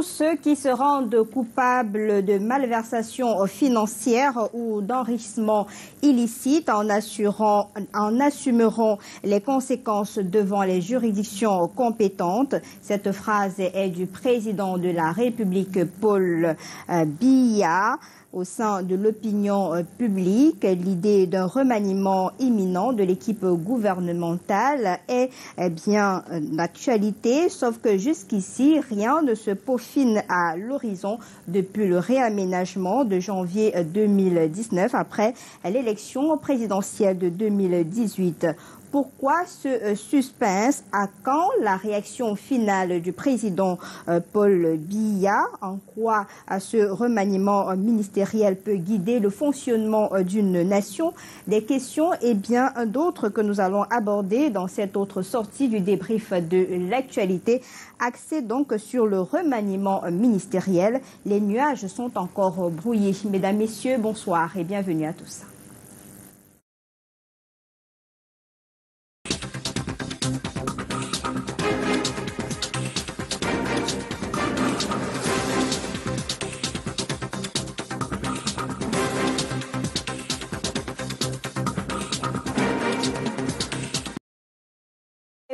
tous ceux qui se rendent coupables de malversation financière ou d'enrichissement illicite en, assurant, en assumeront les conséquences devant les juridictions compétentes. Cette phrase est du président de la République, Paul euh, Biya au sein de l'opinion euh, publique. L'idée d'un remaniement imminent de l'équipe gouvernementale est eh bien d'actualité, sauf que jusqu'ici, rien ne se peaufine à l'horizon depuis le réaménagement de janvier 2019 après l'élection présidentielle de 2018. Pourquoi ce euh, suspense À quand la réaction finale du président euh, Paul Biya? En quoi ce remaniement ministériel peut guider le fonctionnement euh, d'une nation? Des questions et bien d'autres que nous allons aborder dans cette autre sortie du débrief de l'actualité, axée donc sur le remaniement ministériel. Les nuages sont encore brouillés. Mesdames, Messieurs, bonsoir et bienvenue à tous.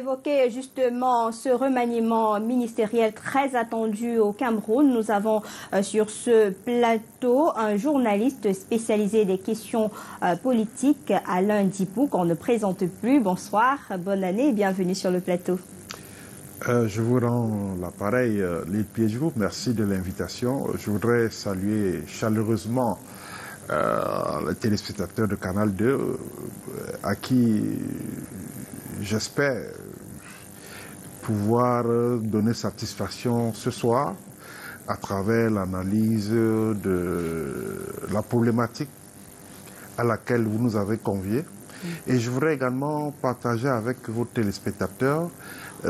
Évoquer justement ce remaniement ministériel très attendu au Cameroun. Nous avons euh, sur ce plateau un journaliste spécialisé des questions euh, politiques, Alain Dipou, qu'on ne présente plus. Bonsoir, bonne année et bienvenue sur le plateau. Euh, je vous rends l'appareil, Lille Piedjou. Merci de l'invitation. Je voudrais saluer chaleureusement les téléspectateurs de Canal 2, à qui j'espère pouvoir donner satisfaction ce soir à travers l'analyse de la problématique à laquelle vous nous avez conviés. Mm. Et je voudrais également partager avec vos téléspectateurs euh,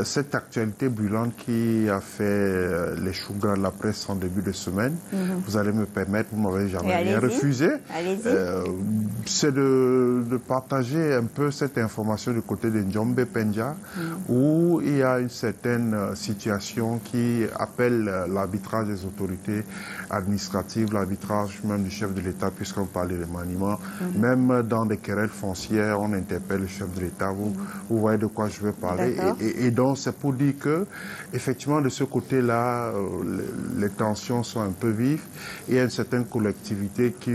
cette actualité brûlante qui a fait euh, les choux de la presse en début de semaine. Mhm. Vous allez me permettre, vous m'avez jamais rien refusé. Euh, c'est de, partager un peu cette information du côté de Njombe Penja, mhm. où il y a une certaine situation qui appelle l'arbitrage des autorités administratives, l'arbitrage même du chef de l'État, puisqu'on parlait de maniement. Mhm. Même dans des querelles foncières, on interpelle le chef de l'État. Vous, vous voyez de quoi je veux parler. et donc, c'est pour dire que, effectivement, de ce côté-là, euh, les, tensions sont un peu vives. Il y a une certaine collectivité qui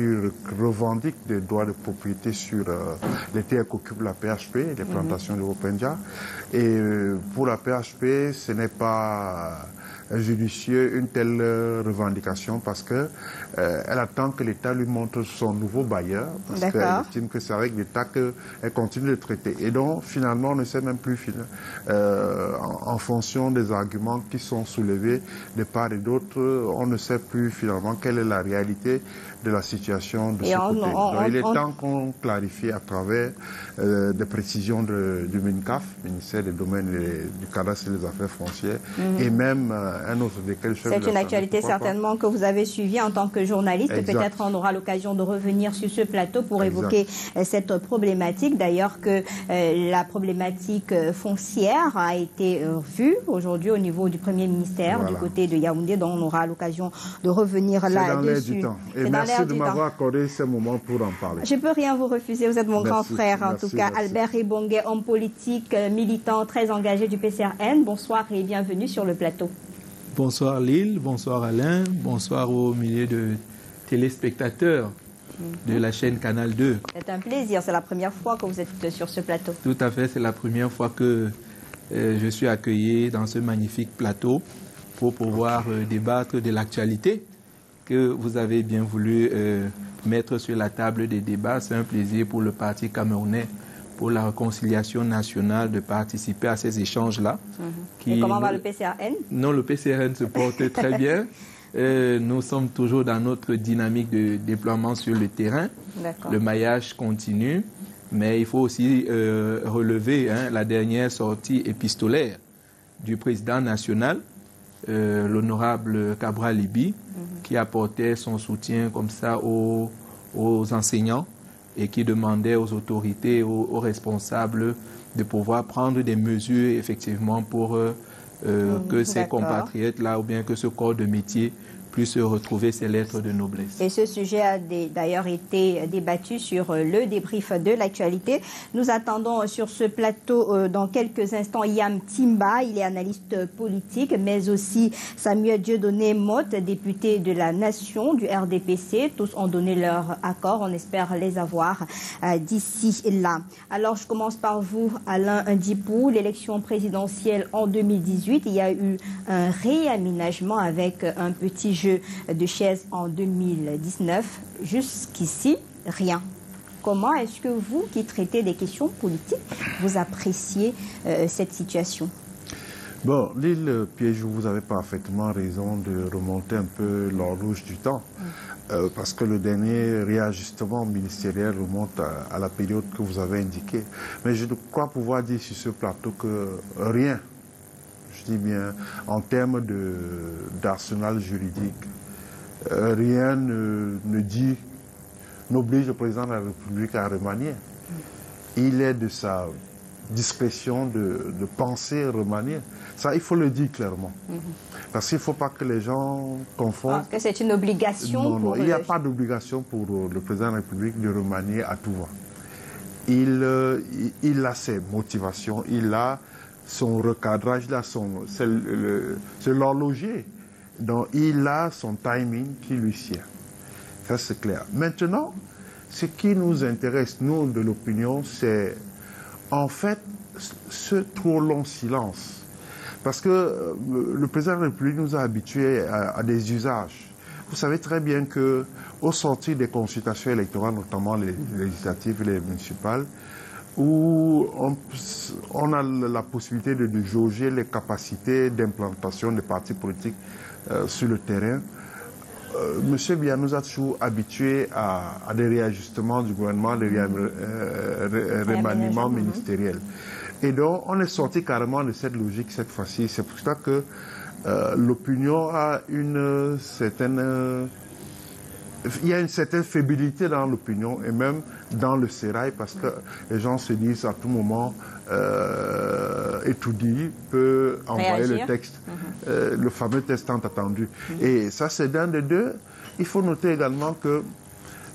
revendique des droits de propriété sur euh, les terres qu'occupe la PHP, les plantations de Openja. Et euh, pour la PHP, ce n'est pas judicieux une telle revendication parce que euh, elle attend que l'État lui montre son nouveau bailleur parce qu'elle estime que c'est avec l'État qu'elle continue de traiter. Et donc finalement on ne sait même plus euh, en, fonction des arguments qui sont soulevés de part et d'autre, on ne sait plus finalement quelle est la réalité de la situation de ce côté. il est temps qu'on clarifie à travers euh, des précisions du MINCAF, ministère des Domaines et du Cadastre et des Affaires foncières, mhm. et même un C'est une actualité certainement que vous avez suivie en tant que journaliste. Peut-être on aura l'occasion de revenir sur ce plateau pour évoquer euh, cette problématique. D'ailleurs que euh, la problématique euh, foncière a été vue aujourd'hui au niveau du Premier ministère du côté de Yaoundé, dont on aura l'occasion de revenir là-dessus. Et merci de m'avoir accordé ce moment pour en parler. Je ne peux rien vous refuser. Vous êtes mon grand frère, en tout cas. Albert Ribonguet, homme politique, militant très engagé du PCRN. Bonsoir et bienvenue sur le plateau. Bonsoir Lille, bonsoir Alain, bonsoir au milieu de téléspectateurs de la chaîne Canal 2. C'est un plaisir, c'est la première fois que vous êtes sur ce plateau. Tout à fait, c'est la première fois que euh, je suis accueilli dans ce magnifique plateau pour pouvoir euh, débattre de l'actualité que vous avez bien voulu euh, mettre sur la table des débats. C'est un plaisir pour le Parti camerounais pour la réconciliation nationale de participer à ces échanges-là. Mhm. Et comment va le PCRN Non, le PCRN se porte très bien. Euh, nous sommes toujours dans notre dynamique de déploiement sur le terrain. Le maillage continue, mais il faut aussi euh, relever hein, la dernière sortie épistolaire du président national, euh, l'honorable Cabral Libi, mhm. qui apportait son soutien comme ça aux enseignants et qui demandait aux autorités, aux, responsables de pouvoir prendre des mesures effectivement pour euh, mmh, que ces compatriotes-là ou bien que ce corps de métier puisse retrouver ses lettres de noblesse. Et ce sujet a d'ailleurs été débattu sur euh, le débrief de l'actualité. Nous attendons sur ce plateau euh, dans quelques instants Yam Timba, il est analyste politique, mais aussi Samuel Dieudonné Motte, député de la Nation du RDPC. Tous ont donné leur accord, on espère les avoir euh, d'ici là. Alors je commence par vous, Alain Ndipou. L'élection présidentielle en 2018, il y a eu un réaménagement avec un petit de chaises en 2019. Jusqu'ici, rien. Comment est-ce que vous, qui traitez des questions politiques, vous appréciez euh, cette situation? Bon, l'île Piège, vous avez parfaitement raison de remonter un peu l'horloge du temps. Euh, parce que le dernier réajustement ministériel remonte à, la période que vous avez indiquée. Mais je crois pouvoir dire sur ce plateau que rien je dis bien, en termes d'arsenal juridique, euh, rien ne, dit, n'oblige le président de la République à remanier. Il est de sa discrétion de, penser remanier. Ça, il faut le dire clairement. Mhm. Parce qu'il ne faut pas que les gens confondent. Parce que c'est une obligation Non, non, il n'y a pas d'obligation pour le président de la République de remanier à tout va. Il, euh, il a ses motivations, il a son recadrage là, c'est l'horloger. Donc il a son timing qui lui sert. Ça c'est clair. Maintenant, ce qui nous intéresse, nous, de l'opinion, c'est en fait ce trop long silence. Parce que euh, le président de la République nous a habitués à, des usages. Vous savez très bien que au sortir des consultations électorales, notamment les législatives et les municipales, où on, a la possibilité de, jauger les capacités d'implantation des partis politiques euh, sur le terrain. Euh, Monsieur Bia nous a toujours habitués à, des réajustements du gouvernement, des euh, remaniements ministériels. Et donc, on est sorti carrément de cette logique cette fois-ci. C'est pour ça que l'opinion a une certaine il y a une certaine faiblité dans l'opinion et même dans le sérail parce que les gens se disent à tout moment euh, dit peut envoyer le texte, mhm. euh, le fameux texte tant attendu. Mhm. Et ça, c'est d'un des deux. Il faut noter également que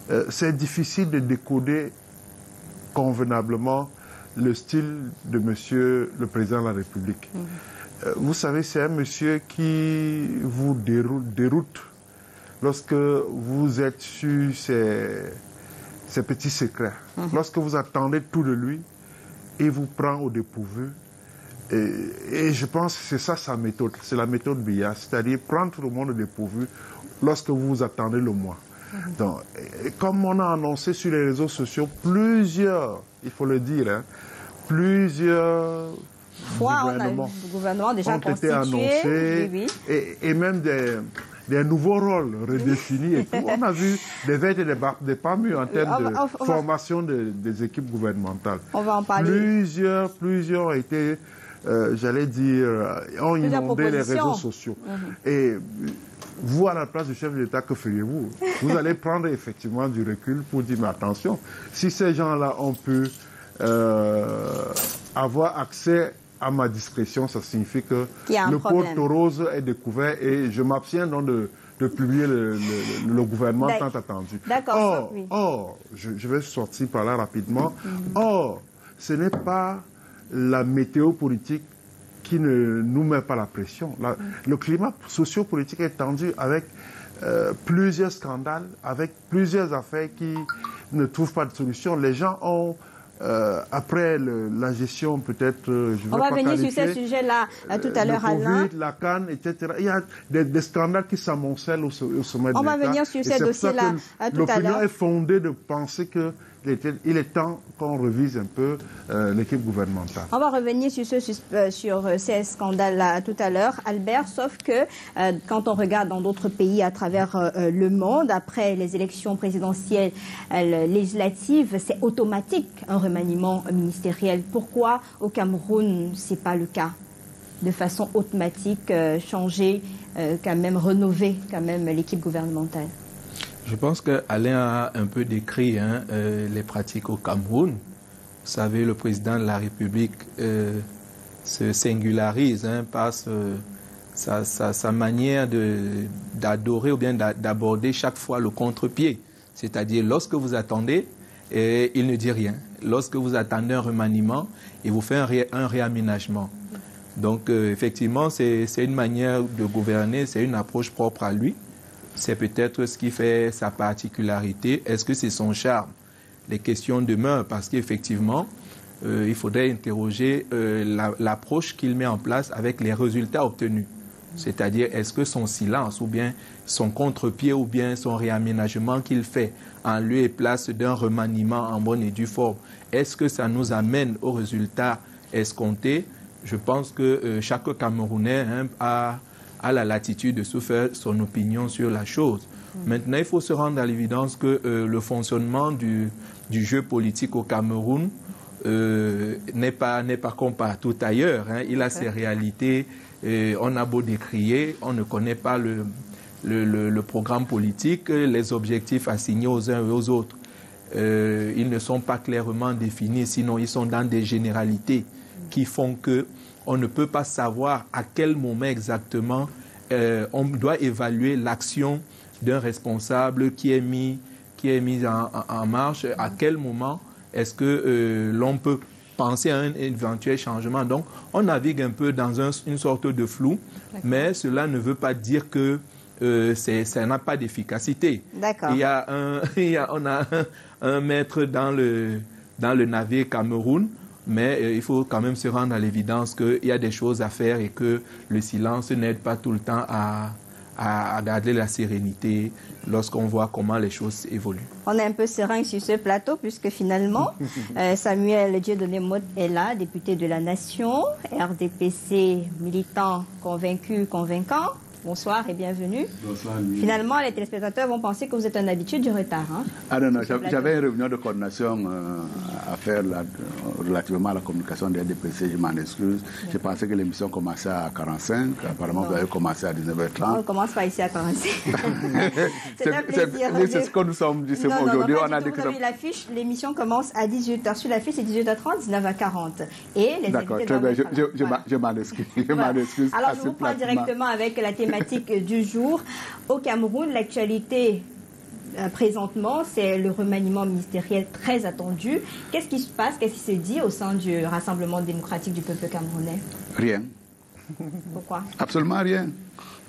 euh, c'est difficile de décoder convenablement le style de monsieur le président de la République. Mhm. Euh, vous savez, c'est un monsieur qui vous déroute lorsque vous êtes sur ces, petits secrets, mhm. lorsque vous attendez tout de lui, il vous prend au dépourvu. Et, je pense que c'est ça sa méthode, c'est la méthode BIA, c'est-à-dire prendre tout le monde au dépourvu lorsque vous vous attendez le moins. Mhm. Donc, comme on a annoncé sur les réseaux sociaux, plusieurs, il faut le dire, hein, plusieurs fois gouvernements, on a déjà ont été annoncés Et, et, même des, des nouveaux rôles redéfinis et tout. On a vu des veilles et des, des pas mieux en termes de formation des équipes gouvernementales. On va en parler. Plusieurs, plusieurs ont été, euh, j'allais dire, euh, ont inondé les réseaux sociaux. Mhm. Et vous, à la place du chef de l'État, que feriez-vous? Vous allez prendre effectivement du recul pour dire, mais attention, si ces gens-là ont pu euh, avoir accès à ma discrétion, ça signifie que le porte rose est découvert et je m'abstiens donc de, publier le, gouvernement tant attendu. D'accord. Or, je, vais sortir par là rapidement. Or, ce n'est pas la météo politique qui ne nous met pas la pression. Mm. Le climat sociopolitique est tendu avec euh, plusieurs scandales, avec plusieurs affaires qui ne trouvent pas de solution. Les gens ont euh, après la gestion, peut-être, euh, je On va venir sur ce sujet-là euh, tout à l'heure, Alain. la Cannes, etc. Il y a des, scandales qui s'amoncellent au, sommet de On va venir sur ces dossiers-là tout à l'heure. L'opinion est fondée de penser que il est temps qu'on revise un peu euh, l'équipe gouvernementale. On va revenir sur, ce, euh, sur euh, ces scandales-là tout à l'heure, Albert, sauf que quand on regarde dans d'autres pays à travers le monde, après les élections présidentielles législatives, c'est automatique un remaniement ministériel. Pourquoi au Cameroun, ce n'est pas le cas? De façon automatique, changer, quand même rénover quand même l'équipe gouvernementale je pense qu'Alain a un peu décrit hein, euh, les pratiques au Cameroun. Vous savez, le président de la République euh, se singularise hein, par sa, manière d'adorer ou bien d'aborder chaque fois le contre-pied. C'est-à-dire, lorsque vous attendez, il ne dit rien. Lorsque vous attendez un remaniement, il vous fait un, un réaménagement. Donc, euh, effectivement, c'est une manière de gouverner, c'est une approche propre à lui. C'est peut-être ce qui fait sa particularité. Est-ce que c'est son charme? Les questions demeurent parce qu'effectivement, euh, il faudrait interroger euh, l'approche qu'il met en place avec les résultats obtenus. C'est-à-dire, est-ce que son silence ou bien son contre-pied ou bien son réaménagement qu'il fait en lieu et place d'un remaniement en bonne et due forme, est-ce que ça nous amène au résultat escompté? Je pense que euh, chaque Camerounais hein, a, la latitude de se faire son opinion sur la chose. Mm. Maintenant, il faut se rendre à l'évidence que le fonctionnement du, jeu politique au Cameroun euh, n'est pas, pas comme partout ailleurs. Hein. Il a ses réalités. Et on a beau décrier, on ne connaît pas le, le, programme politique, les objectifs assignés aux uns et aux autres. Euh, ils ne sont pas clairement définis, sinon ils sont dans des généralités qui font que on ne peut pas savoir à quel moment exactement euh, on doit évaluer l'action d'un responsable qui est mis, qui est mis en marche, à quel moment est-ce que euh, l'on peut penser à un éventuel changement? Donc, on navigue un peu dans une sorte de flou, mais cela ne veut pas dire que euh, ça n'a pas d'efficacité. D'accord. Il y a un, on a un, maître dans le, dans le navire Cameroun, mais euh, il faut quand même se rendre à l'évidence qu'il y a des choses à faire et que le silence n'aide pas tout le temps à, à, garder la sérénité lorsqu'on voit comment les choses évoluent. On est un peu serein sur ce plateau puisque finalement, euh, Samuel Dieudonné Mott est là, député de la Nation, RDPC militant convaincu, convaincant. Bonsoir et bienvenue. Bonsoir. Finalement, les téléspectateurs vont penser que vous êtes un habitué du retard. Hein. Ah non, non, j'avais une réunion de coordination euh, à faire relativement à la communication des DPC, je m'en excuse. Je pensais que l'émission commençait à 45, apparemment vous avez commencé à 19h30. On ne commence pas ici à 45. c'est un plaisir. C'est ce que nous sommes dit aujourd'hui. On a dit que l'affiche, l'émission commence à 18h. Sur l'affiche, c'est 18h30, 19h40. Et les D'accord, très bien, je, m'en excuse. Je Alors, je vous prends directement avec la thématique du jour. Au Cameroun, l'actualité euh, présentement, c'est le remaniement ministériel très attendu. Qu'est-ce qui se passe, qu'est-ce qui se dit au sein du Rassemblement démocratique du peuple camerounais? Rien. Pourquoi? Absolument rien.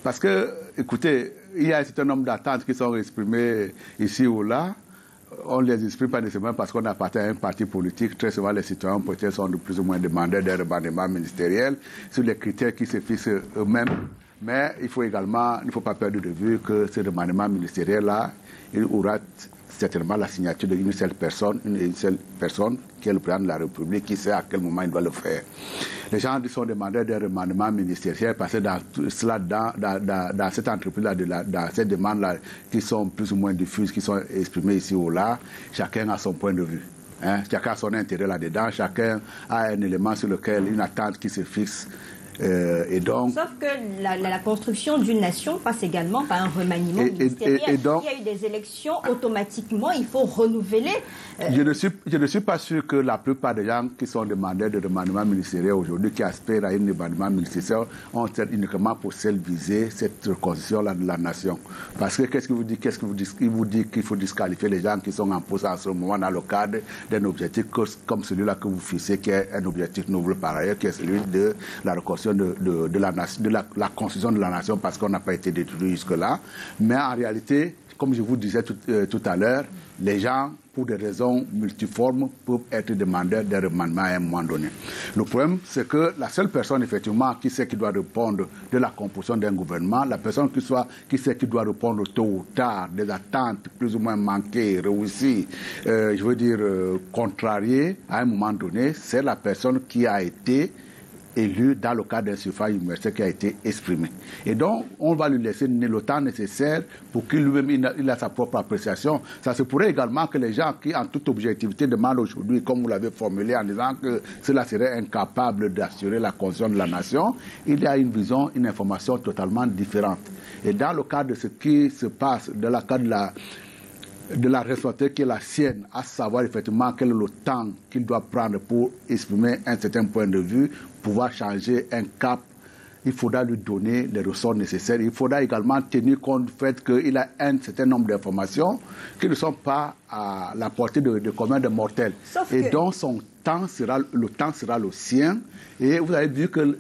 Parce que, écoutez, il y a un certain nombre d'attentes qui sont exprimées ici ou là. On ne les exprime pas nécessairement parce qu'on appartient à un parti politique. Très souvent, les citoyens peut-être sont de plus ou moins demandeurs d'un remaniement ministériel sur les critères qui se fixent eux-mêmes mais il faut également, il ne faut pas perdre de vue que ce remaniement ministériel-là, il aura certainement la signature d'une seule personne, une seule personne qui est le président de la République, qui sait à quel moment il doit le faire. Les gens sont demandeurs d'un remaniement ministériel parce que dans cela, dans, cette entreprise-là, dans cette demande-là, qui sont plus ou moins diffuses, qui sont exprimées ici ou là, chacun a son point de vue. Hein. Chacun a son intérêt là-dedans, chacun a un élément sur lequel une attente qui se fixe euh, et donc, Sauf que la, construction d'une nation passe également par un remaniement ministériel. Et, donc, il y a eu des élections, automatiquement, il faut renouveler. Euh, je, ne suis, je ne suis pas sûr que la plupart des gens qui sont demandeurs de remaniement ministériel aujourd'hui, qui aspirent à un remaniement ministériel, ont uniquement pour celle viser cette reconstruction-là de la nation. Parce que qu'est-ce qu'il vous dit Qu'est-ce qu'il vous dit Il vous dit qu'il faut disqualifier les gens qui sont en poste en ce moment dans le cadre d'un objectif comme celui-là que vous fixez, qui est un objectif nouveau par ailleurs, qui est celui de la reconstruction de, la, de de la nation parce qu'on n'a pas été détruit jusque-là. Mais en réalité, comme je vous disais tout, euh, à l'heure, les gens, pour des raisons multiformes, peuvent être demandeurs d'un remandement à un moment donné. Le problème, c'est que la seule personne, effectivement, qui sait qui doit répondre de la composition d'un gouvernement, la personne qui, soit, qui sait qui doit répondre tôt ou tard des attentes plus ou moins manquées, réussies, euh, je veux dire, euh, contrariées à un moment donné, c'est la personne qui a été élu dans le cadre d'un suffrage universel qui a été exprimé. Et donc, on va lui laisser le temps nécessaire pour qu'il lui-même il sa propre appréciation. Ça se pourrait également que les gens qui, en toute objectivité, demandent aujourd'hui, comme vous l'avez formulé, en disant que cela serait incapable d'assurer la conscience de la nation, il y a une vision, une information totalement différente. Et dans le cadre de ce qui se passe, dans le cadre de la de la responsabilité qui est la sienne, à savoir effectivement quel est le temps qu'il doit prendre pour exprimer un certain point de vue, pouvoir changer un cap il faudra lui donner les ressources nécessaires. Il faudra également tenir compte du fait qu'il a un certain nombre d'informations qui ne sont pas à la portée de, de commun de mortels. et donc son temps sera, le temps sera le sien. Et vous avez vu que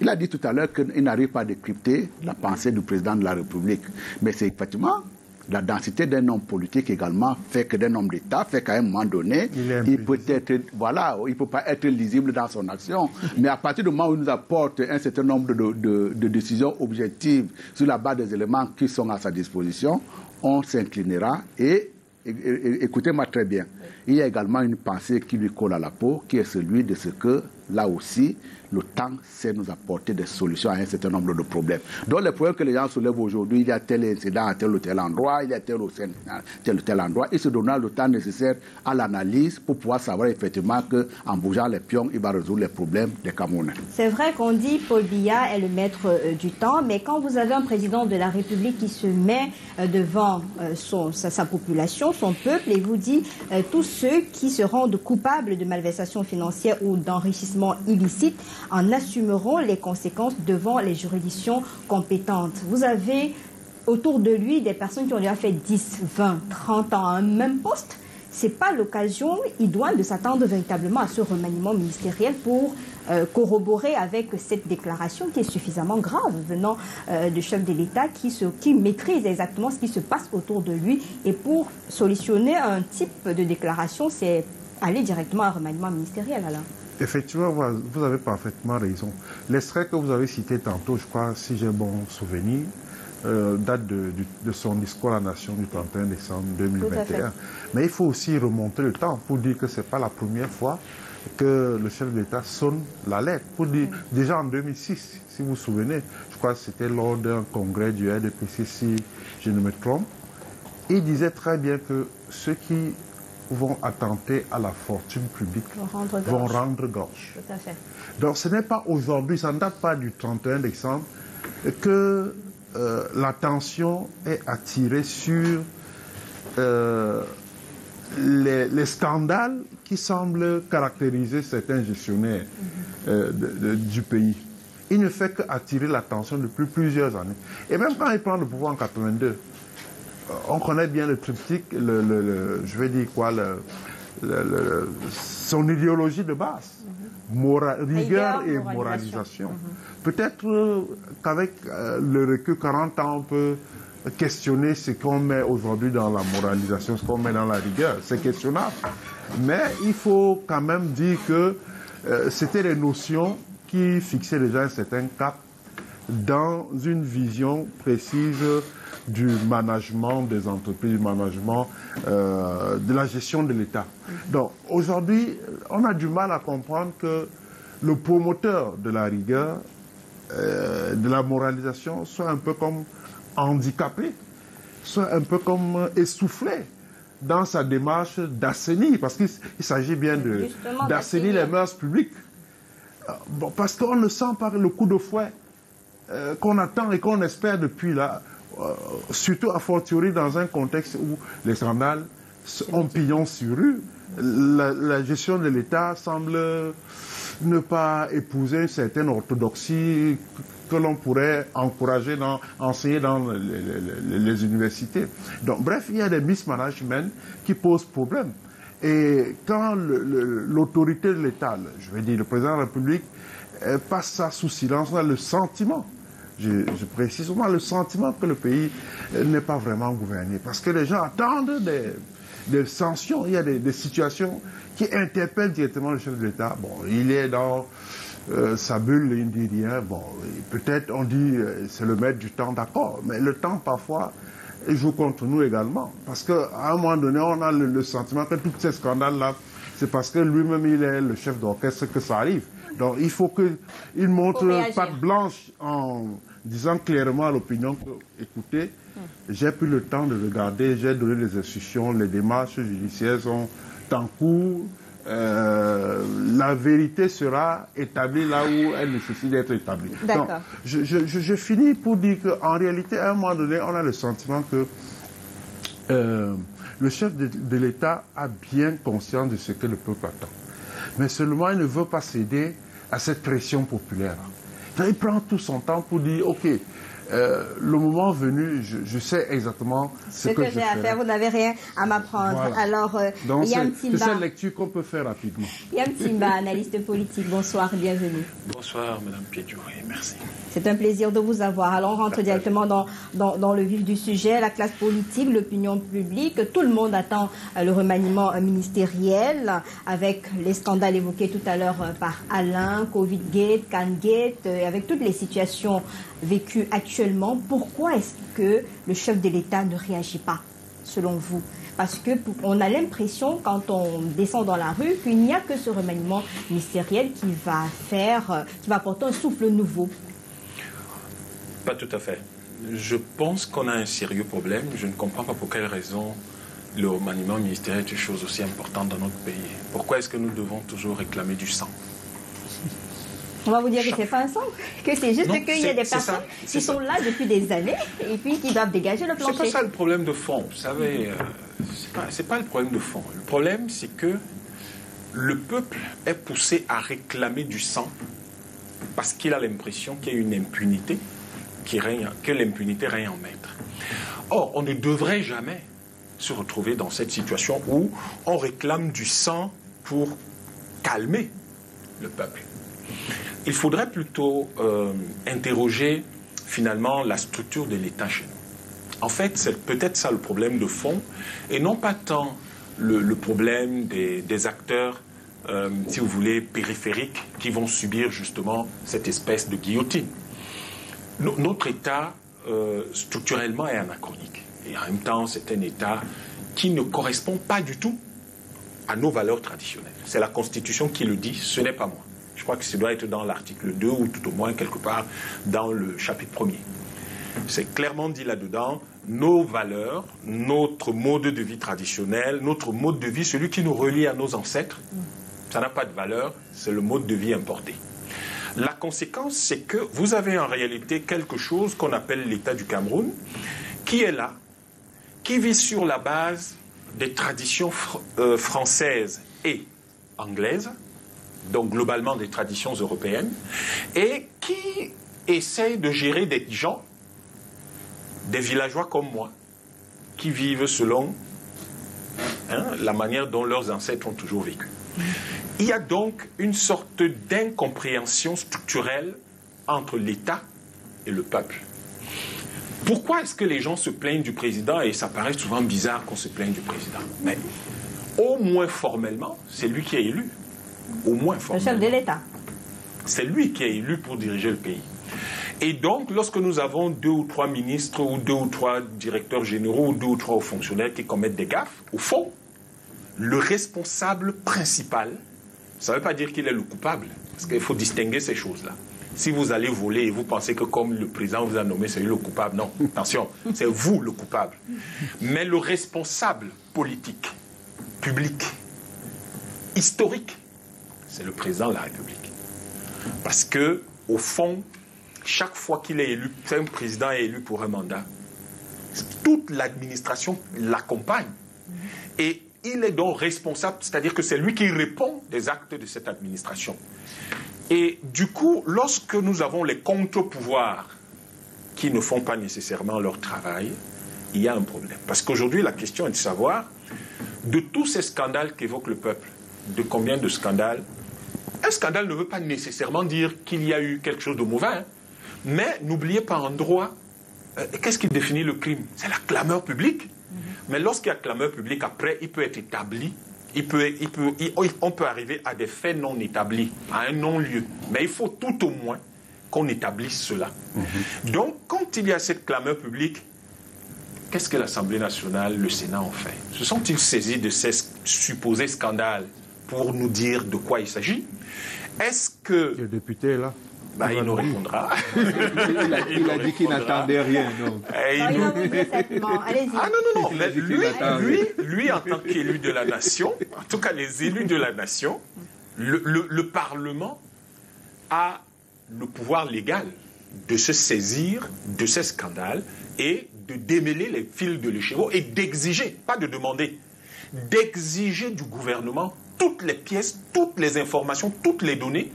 il a dit tout à l'heure qu'il n'arrive pas à décrypter la pensée du président de la République. Mais c'est effectivement la densité d'un homme politique également fait que d'un homme d'État fait qu'à un moment donné, il, peut être, voilà, il peut pas être lisible dans son action. Mais à partir du moment où il nous apporte un certain nombre de, de décisions objectives sur la base des éléments qui sont à sa disposition, on s'inclinera et écoutez-moi très bien. Il y a également une pensée qui lui colle à la peau, qui est celui de ce que, là aussi, le temps sait nous apporter des solutions à un certain nombre de problèmes. Donc les problèmes que les gens soulèvent aujourd'hui, il y a tel incident à tel ou tel endroit, il y a tel ou tel, ou tel endroit, il se donnera le temps nécessaire à l'analyse pour pouvoir savoir effectivement qu'en bougeant les pions, il va résoudre les problèmes des Camerounais. C'est vrai qu'on dit Paul Biya est le maître euh, du temps, mais quand vous avez un président de la République qui se met euh, devant euh, sa, population, son peuple, et vous dit tous ceux qui se rendent coupables de malversation financière ou d'enrichissement illicite en assumeront les conséquences devant les juridictions compétentes. Vous avez autour de lui des personnes qui ont déjà fait 10, 20, 30 ans à un même poste. Ce n'est pas l'occasion idoine de s'attendre véritablement à ce remaniement ministériel pour euh, corroborer avec cette déclaration qui est suffisamment grave venant euh, du chef de l'État qui, qui maîtrise exactement ce qui se passe autour de lui. Et pour solutionner un type de déclaration, c'est aller directement à un remaniement ministériel. Alors. Effectivement, vous avez parfaitement raison. L'extrait que vous avez cité tantôt, je crois, si j'ai bon souvenir, euh, date de, son discours à la nation du 31 décembre 2021. Mais il faut aussi remonter le temps pour dire que ce n'est pas la première fois que le chef d'État sonne la lettre. Pour dire, déjà en 2006, si vous vous souvenez, je crois que c'était lors d'un congrès du RDPC, si je ne me trompe, il disait très bien que ceux qui vont attenter à la fortune publique vont rendre gorge. Donc ce n'est pas aujourd'hui, ça ne date pas du 31 décembre, que euh, l'attention est attirée sur euh, les, scandales qui semblent caractériser certains gestionnaires mhm. euh, du pays. Il ne fait qu'attirer l'attention depuis plusieurs années. Et même quand il prend le pouvoir en 82, on connaît bien le triptyque, le, je vais dire quoi, son idéologie de base. rigueur, et moralisation. Mhm. Peut-être euh, qu'avec euh, le recul 40 ans, on peut questionner ce qu'on met aujourd'hui dans la moralisation, ce qu'on met dans la rigueur. C'est questionnable. Mais il faut quand même dire que euh, c'était les notions qui fixaient déjà un certain cap dans une vision précise du management des entreprises, du management euh, de la gestion de l'État. Donc aujourd'hui, on a du mal à comprendre que le promoteur de la rigueur, euh, de la moralisation, soit un peu comme handicapé, soit un peu comme essoufflé dans sa démarche d'assainir, parce qu'il s'agit bien d'assainir les mœurs publiques. Euh, bon, parce qu'on ne sent pas le coup de fouet qu'on attend et qu'on espère depuis là, surtout a fortiori dans un contexte où les scandales ont pillon sur rue. La, gestion de l'État semble ne pas épouser une certaine orthodoxie que l'on pourrait encourager dans, enseigner dans les, universités. Donc, bref, il y a des mismanagements qui posent problème. Et quand l'autorité de l'État, je vais dire le président de la République, euh, passe ça sous silence, on a le sentiment je, précise souvent le sentiment que le pays n'est pas vraiment gouverné. Parce que les gens attendent des, sanctions. Il y a des, situations qui interpellent directement le chef de l'État. Bon, il est dans euh, sa bulle, il ne dit rien. Bon, peut-être on dit euh, c'est le maître du temps, d'accord. Mais le temps, parfois, joue contre nous également. Parce qu'à un moment donné, on a le, le sentiment que tous ces scandales-là, c'est parce que lui-même, il est le chef d'orchestre que ça arrive. Donc il faut qu'il montre patte blanche en disant clairement à l'opinion que, écoutez, j'ai pris le temps de regarder, j'ai donné les instructions, les démarches judiciaires sont en cours. Euh, la vérité sera établie là où elle nécessite d'être établie. Donc, je, je, finis pour dire qu'en réalité, à un moment donné, on a le sentiment que euh, le chef de, l'État a bien conscience de ce que le peuple attend. Mais seulement, il ne veut pas céder à cette pression populaire. il prend tout son temps pour dire, OK, euh, le moment venu, je, sais exactement ce, que, j'ai à faire. Vous n'avez rien à m'apprendre. Alors, euh, Yann C'est cette lecture qu'on peut faire rapidement. Yann Timba, analyste politique, bonsoir, bienvenue. Bonsoir, Madame Piedjouré, merci. C'est un plaisir de vous avoir. Alors, on rentre directement dans, dans, le vif du sujet. La classe politique, l'opinion publique, tout le monde attend euh, le remaniement ministériel avec les scandales évoqués tout à l'heure par Alain, Covid-Gate, Can-Gate, avec toutes les situations vécues actuellement pourquoi est-ce que le chef de l'État ne réagit pas, selon vous? Parce qu'on a l'impression, quand on descend dans la rue, qu'il n'y a que ce remaniement ministériel qui va faire, euh, qui va apporter un souffle nouveau. Pas tout à fait. Je pense qu'on a un sérieux problème. Je ne comprends pas pour quelle raison le remaniement ministériel est une chose aussi importante dans notre pays. Pourquoi est-ce que nous devons toujours réclamer du sang? On va vous dire que c'est pas un sang, que c'est juste qu'il y a des personnes qui sont là depuis des années et puis qui doivent dégager le plancher. C'est pas ça le problème de fond. Vous savez, euh, c'est pas, pas le problème de fond. Le problème, c'est que le peuple est poussé à réclamer du sang parce qu'il a l'impression qu'il y a une impunité, qui règne, que l'impunité règne en maître. Or, on ne devrait jamais se retrouver dans cette situation où on réclame du sang pour calmer le peuple il faudrait plutôt euh, interroger finalement la structure de l'État chez nous. En fait, c'est peut-être ça le problème de fond, et non pas tant le, problème des, acteurs, euh, si vous voulez, périphériques, qui vont subir justement cette espèce de guillotine. notre État, euh, structurellement, est anachronique. Et en même temps, c'est un État qui ne correspond pas du tout à nos valeurs traditionnelles. C'est la Constitution qui le dit, ce n'est pas moi. Je crois que ça doit être dans l'article 2 ou tout au moins quelque part dans le chapitre 1er. C'est clairement dit là-dedans, nos valeurs, notre mode de vie traditionnel, notre mode de vie, celui qui nous relie à nos ancêtres, ça n'a pas de valeur, c'est le mode de vie importé. La conséquence, c'est que vous avez en réalité quelque chose qu'on appelle l'État du Cameroun, qui est là, qui vit sur la base des traditions euh, françaises et anglaises, donc globalement des traditions européennes, et qui essaye de gérer des gens, des villageois comme moi, qui vivent selon hein, la manière dont leurs ancêtres ont toujours vécu. Il y a donc une sorte d'incompréhension structurelle entre l'État et le peuple. Pourquoi est-ce que les gens se plaignent du président et ça paraît souvent bizarre qu'on se plaigne du président? Mais au moins formellement, c'est lui qui est élu au moins Le chef de l'État. C'est lui qui est élu pour diriger le pays. Et donc, lorsque nous avons deux ou trois ministres ou deux ou trois directeurs généraux ou deux ou trois fonctionnaires qui commettent des gaffes, au fond, le responsable principal, ça ne veut pas dire qu'il est le coupable, parce qu'il faut distinguer ces choses-là. Si vous allez voler et vous pensez que comme le président vous a nommé, c'est lui le coupable, non, attention, c'est vous le coupable. Mais le responsable politique, public, historique, c'est le président de la République. Parce que, au fond, chaque fois qu'il est élu, un président est élu pour un mandat, toute l'administration l'accompagne. Et il est donc responsable, c'est-à-dire que c'est lui qui répond des actes de cette administration. Et du coup, lorsque nous avons les contre-pouvoirs qui ne font pas nécessairement leur travail, il y a un problème. Parce qu'aujourd'hui, la question est de savoir, de tous ces scandales qu'évoque le peuple, de combien de scandales un scandale ne veut pas nécessairement dire qu'il y a eu quelque chose de mauvais. Hein. Mais n'oubliez pas en droit, euh, qu'est-ce qui définit le crime? C'est la clameur publique. Mm-hmm. Mais lorsqu'il y a clameur publique, après, il peut être établi. Il peut, il peut, on peut arriver à des faits non établis, à un non-lieu. Mais il faut tout au moins qu'on établisse cela. Mm-hmm. Donc, quand il y a cette clameur publique, qu'est-ce que l'Assemblée nationale, le Sénat ont fait? Se sont-ils saisis de ces supposés scandales? Pour nous dire de quoi il s'agit Est-ce que... Le député là bah, il nous répondra. il a, dit qu'il n'attendait rien. Donc. Ah, il Ah non, non, non. lui, lui, en tant qu'élu de la nation, en tout cas les élus de la nation, le, le Parlement a le pouvoir légal de se saisir de ces scandales et de démêler les fils de l'écheveau et d'exiger, pas de demander, d'exiger du gouvernement toutes les pièces, toutes les informations, toutes les données.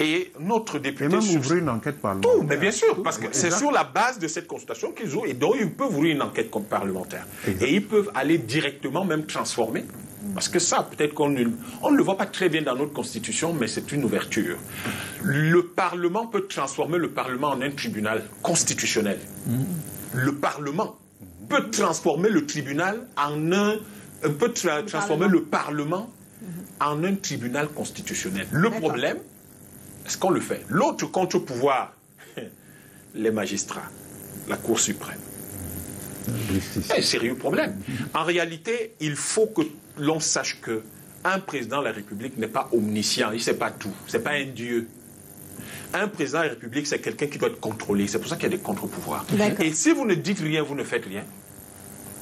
Et notre député... Et même ouvrir une enquête parlementaire. Tout, mais bien sûr, parce que c'est sur la base de cette consultation qu'ils ont, et donc ils peuvent ouvrir une enquête parlementaire. Et ils peuvent aller directement, même transformer. Parce que ça, peut-être qu'on ne, on ne le voit pas très bien dans notre Constitution, mais c'est une ouverture. Le Parlement peut transformer le Parlement en un tribunal constitutionnel. Le Parlement peut transformer le tribunal en un... peut transformer le Parlement en un tribunal constitutionnel. Le problème, est-ce qu'on le fait? L'autre contre-pouvoir, les magistrats, la Cour suprême. C'est un sérieux problème. En réalité, il faut que l'on sache que un président de la République n'est pas omniscient, il ne sait pas tout, ce n'est pas un dieu. Un président de la République, c'est quelqu'un qui doit être contrôlé. C'est pour ça qu'il y a des contre-pouvoirs. Et si vous ne dites rien, vous ne faites rien.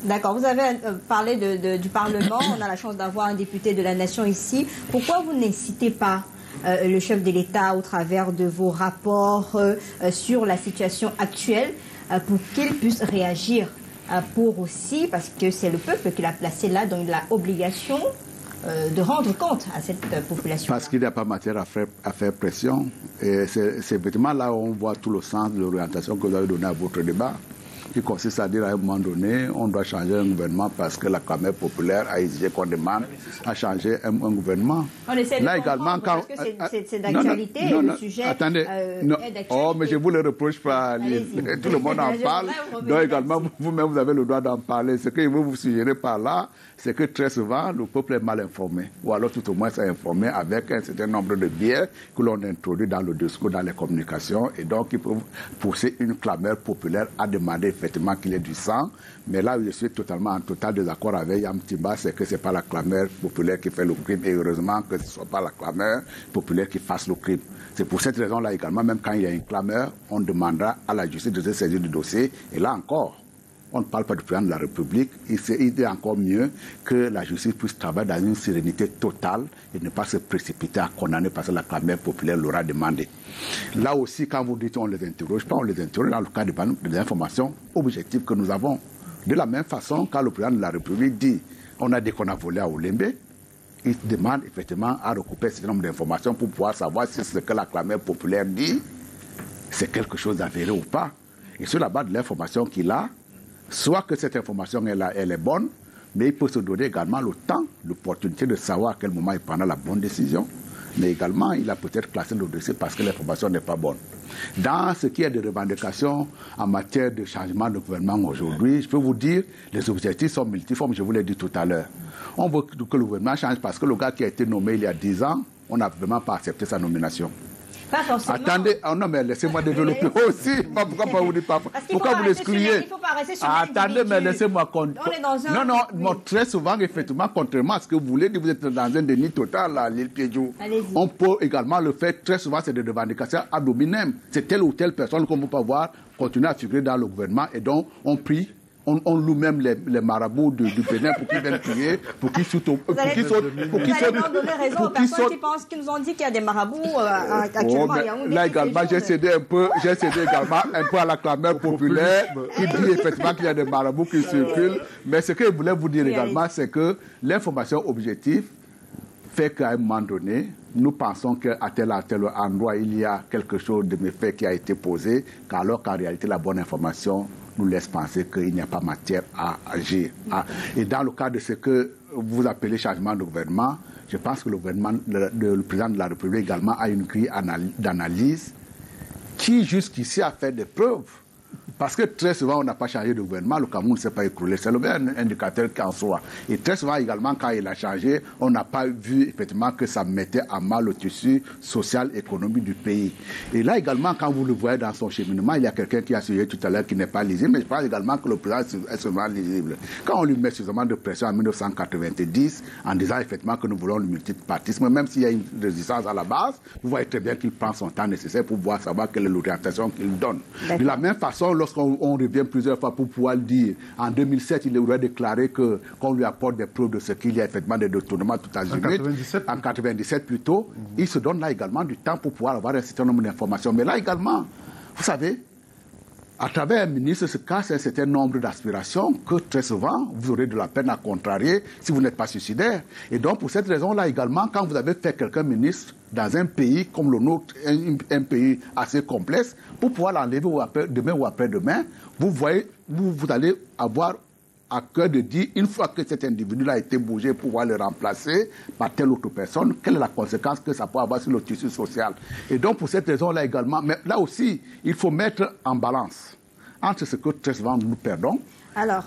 D'accord. Vous avez euh, parlé du Parlement. On a la chance d'avoir un député de la Nation ici. Pourquoi vous n'incitez pas euh, le chef de l'État au travers de vos rapports euh, sur la situation actuelle pour qu'il puisse réagir pour aussi, parce que c'est le peuple qui l'a placé là, donc il a l'obligation de rendre compte à cette population. Parce qu'il n'y a pas matière à faire, à faire pression. Et c'est effectivement là où on voit tout le sens de l'orientation que vous avez donnée à votre débat qui consiste à dire à un moment donné, on doit changer un gouvernement parce que la Caméra populaire a exigé qu'on demande à changer un, gouvernement. On essaie de Là également, quand c'est d'actualité, le sujet attendez, euh, Oh, mais je vous le reproche pas, tout le monde en parle. Donc également, vous-même, vous avez le droit d'en parler. Ce que je veux vous suggérer par là, c'est que très souvent, le peuple est mal informé, ou alors tout au moins c'est informé avec un certain nombre de biais que l'on introduit dans le discours, dans les communications, et donc il peut pousser une clameur populaire à demander qu'il y ait du sang. Mais là où je suis totalement en total désaccord avec Yam Timba, c'est que ce n'est pas la clameur populaire qui fait le crime, et heureusement que ce ne soit pas la clameur populaire qui fasse le crime. C'est pour cette raison-là également, même quand il y a une clameur, on demandera à la justice de se saisir du dossier, et là encore, on ne parle pas du président de la République. Il est encore mieux que la justice puisse travailler dans une sérénité totale et ne pas se précipiter à condamner parce que la clameur populaire l'aura demandé. Là aussi, quand vous dites on les interroge pas, on les interroge dans le cadre des informations objectives que nous avons. De la même façon, quand le président de la République dit on a dit qu'on a volé à Olembe, il demande effectivement à recouper un certain nombre d'informations pour pouvoir savoir si ce que la clameur populaire dit, c'est quelque chose d'avéré ou pas. Et sur la base de l'information qu'il a, soit que cette information elle, est bonne, mais il peut se donner également le temps, l'opportunité de savoir à quel moment il prendra la bonne décision. Mais également, il a peut-être classé le dossier parce que l'information n'est pas bonne. Dans ce qui est de revendications en matière de changement de gouvernement aujourd'hui, je peux vous dire, les objectifs sont multiformes, je vous l'ai dit tout à l'heure. On veut que le gouvernement change parce que le gars qui a été nommé il y a 10 ans, on n'a vraiment pas accepté sa nomination. Attendez, oh non, mais laissez-moi développer aussi. Pourquoi pas vous dites pas Pourquoi vous l'excluez Attendez, mais laissez-moi continuer. Non, non, très souvent, effectivement, contrairement à ce que vous voulez, vous êtes dans un déni total à l'île Piedjou. On peut également le faire, très souvent, c'est des revendications ad hominem. C'est telle ou telle personne qu'on peut pas voir continuer à figurer dans le gouvernement et donc on prie on, loue même les, marabouts du, du Bénin pour qu'ils viennent prier, pour qu'ils sautent. Pour qu'ils sautent. Pour qu'ils sautent. Vous donner raison aux personnes qui pensent, qui nous ont dit qu'il y a des marabouts euh, actuellement. Oh, là également, j'ai cédé un peu, j'ai cédé également un peu à la clameur populaire qui dit effectivement qu'il y a des marabouts qui circulent. Mais ce que je voulais vous dire également, c'est que l'information objective fait qu'à un moment donné, nous pensons qu'à tel à tel endroit, il y a quelque chose de méfait qui a été posé, alors qu'en réalité, la bonne information nous laisse penser qu'il n'y a pas matière à agir. Ah, et dans le cas de ce que vous appelez changement de gouvernement, je pense que le, gouvernement, le, président de la République également a une grille d'analyse qui jusqu'ici a fait des preuves parce que très souvent, on n'a pas changé de gouvernement, le Cameroun ne s'est pas écroulé. C'est le même indicateur qu'en soit. Et très souvent également, quand il a changé, on n'a pas vu effectivement que ça mettait à mal le tissu social, économique du pays. Et là également, quand vous le voyez dans son cheminement, il y a quelqu'un qui a suivi tout à l'heure qui n'est pas lisible, mais je pense également que le président est seulement lisible. Quand on lui met suffisamment de pression en 1990, en disant effectivement que nous voulons le multipartisme, même s'il y a une résistance à la base, vous voyez très bien qu'il prend son temps nécessaire pour pouvoir savoir quelle est l'orientation qu'il donne. De la même façon, lorsque on revient plusieurs fois pour pouvoir le dire, en 2007, il aurait déclaré que qu'on lui apporte des preuves de ce qu'il y a effectivement des détournements tout à En 97 En 97 plutôt. Il se donne là également du temps pour pouvoir avoir un certain nombre d'informations. Mais là également, vous savez, à travers un ministre se cache un certain nombre d'aspirations que très souvent vous aurez de la peine à contrarier si vous n'êtes pas suicidaire. Et donc pour cette raison-là également, quand vous avez fait quelqu'un ministre dans un pays comme le nôtre, un, pays assez complexe, pour pouvoir l'enlever demain ou après-demain, vous voyez, vous, vous allez avoir à cœur de dire, une fois que cet individu-là a été bougé pour pouvoir le remplacer par telle autre personne, quelle est la conséquence que ça peut avoir sur le tissu social. Et donc, pour cette raison-là également, mais là aussi, il faut mettre en balance entre ce que très souvent nous perdons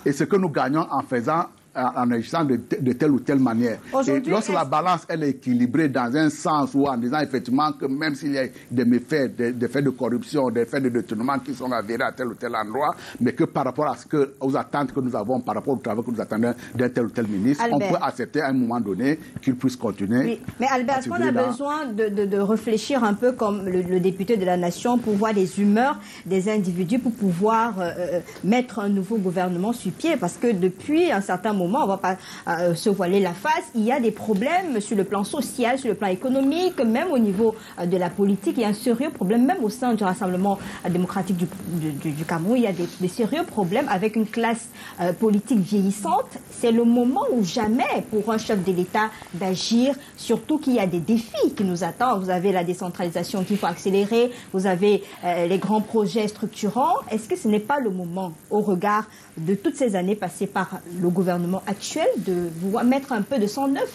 et ce que nous gagnons en faisant en agissant de, telle ou telle manière. Et lorsque la balance elle est équilibrée dans un sens ou en disant effectivement que même s'il y a des méfaits, des, faits de corruption, des faits de détournement qui sont avérés à tel ou tel endroit, mais que par rapport à ce que, aux attentes que nous avons, par rapport au travail que nous attendons d'un tel ou tel ministre, on peut accepter à un moment donné qu'il puisse continuer. Mais Albert, est-ce qu'on a besoin de, réfléchir un peu comme le, député de la Nation pour voir les humeurs des individus pour pouvoir euh, euh, mettre un nouveau gouvernement sur pied? Parce que depuis un certain moment, on ne va pas euh, se voiler la face. Il y a des problèmes sur le plan social, sur le plan économique, même au niveau euh, de la politique. Il y a un sérieux problème, même au sein du Rassemblement démocratique du, Cameroun. Il y a des, sérieux problèmes avec une classe euh, politique vieillissante. C'est le moment ou jamais pour un chef de l'État d'agir, surtout qu'il y a des défis qui nous attendent. Vous avez la décentralisation qu'il faut accélérer, vous avez les grands projets structurants. Est-ce que ce n'est pas le moment, au regard de toutes ces années passées par le gouvernement actuel de mettre un peu de sang neuf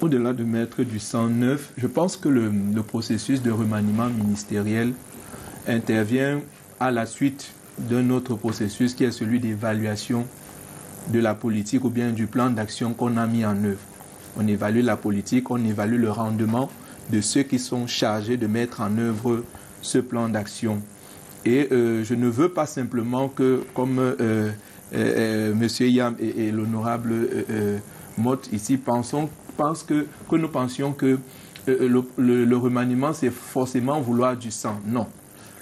Au-delà de mettre du sang neuf, je pense que le, processus de remaniement ministériel intervient à la suite d'un autre processus qui est celui d'évaluation de la politique ou bien du plan d'action qu'on a mis en œuvre. On évalue la politique, on évalue le rendement de ceux qui sont chargés de mettre en œuvre ce plan d'action. Et euh, je ne veux pas simplement que, comme euh, euh, M. Yam et, l'honorable Mott ici pensons, pensent que, que nous pensions que le, remaniement, c'est forcément vouloir du sang. Non.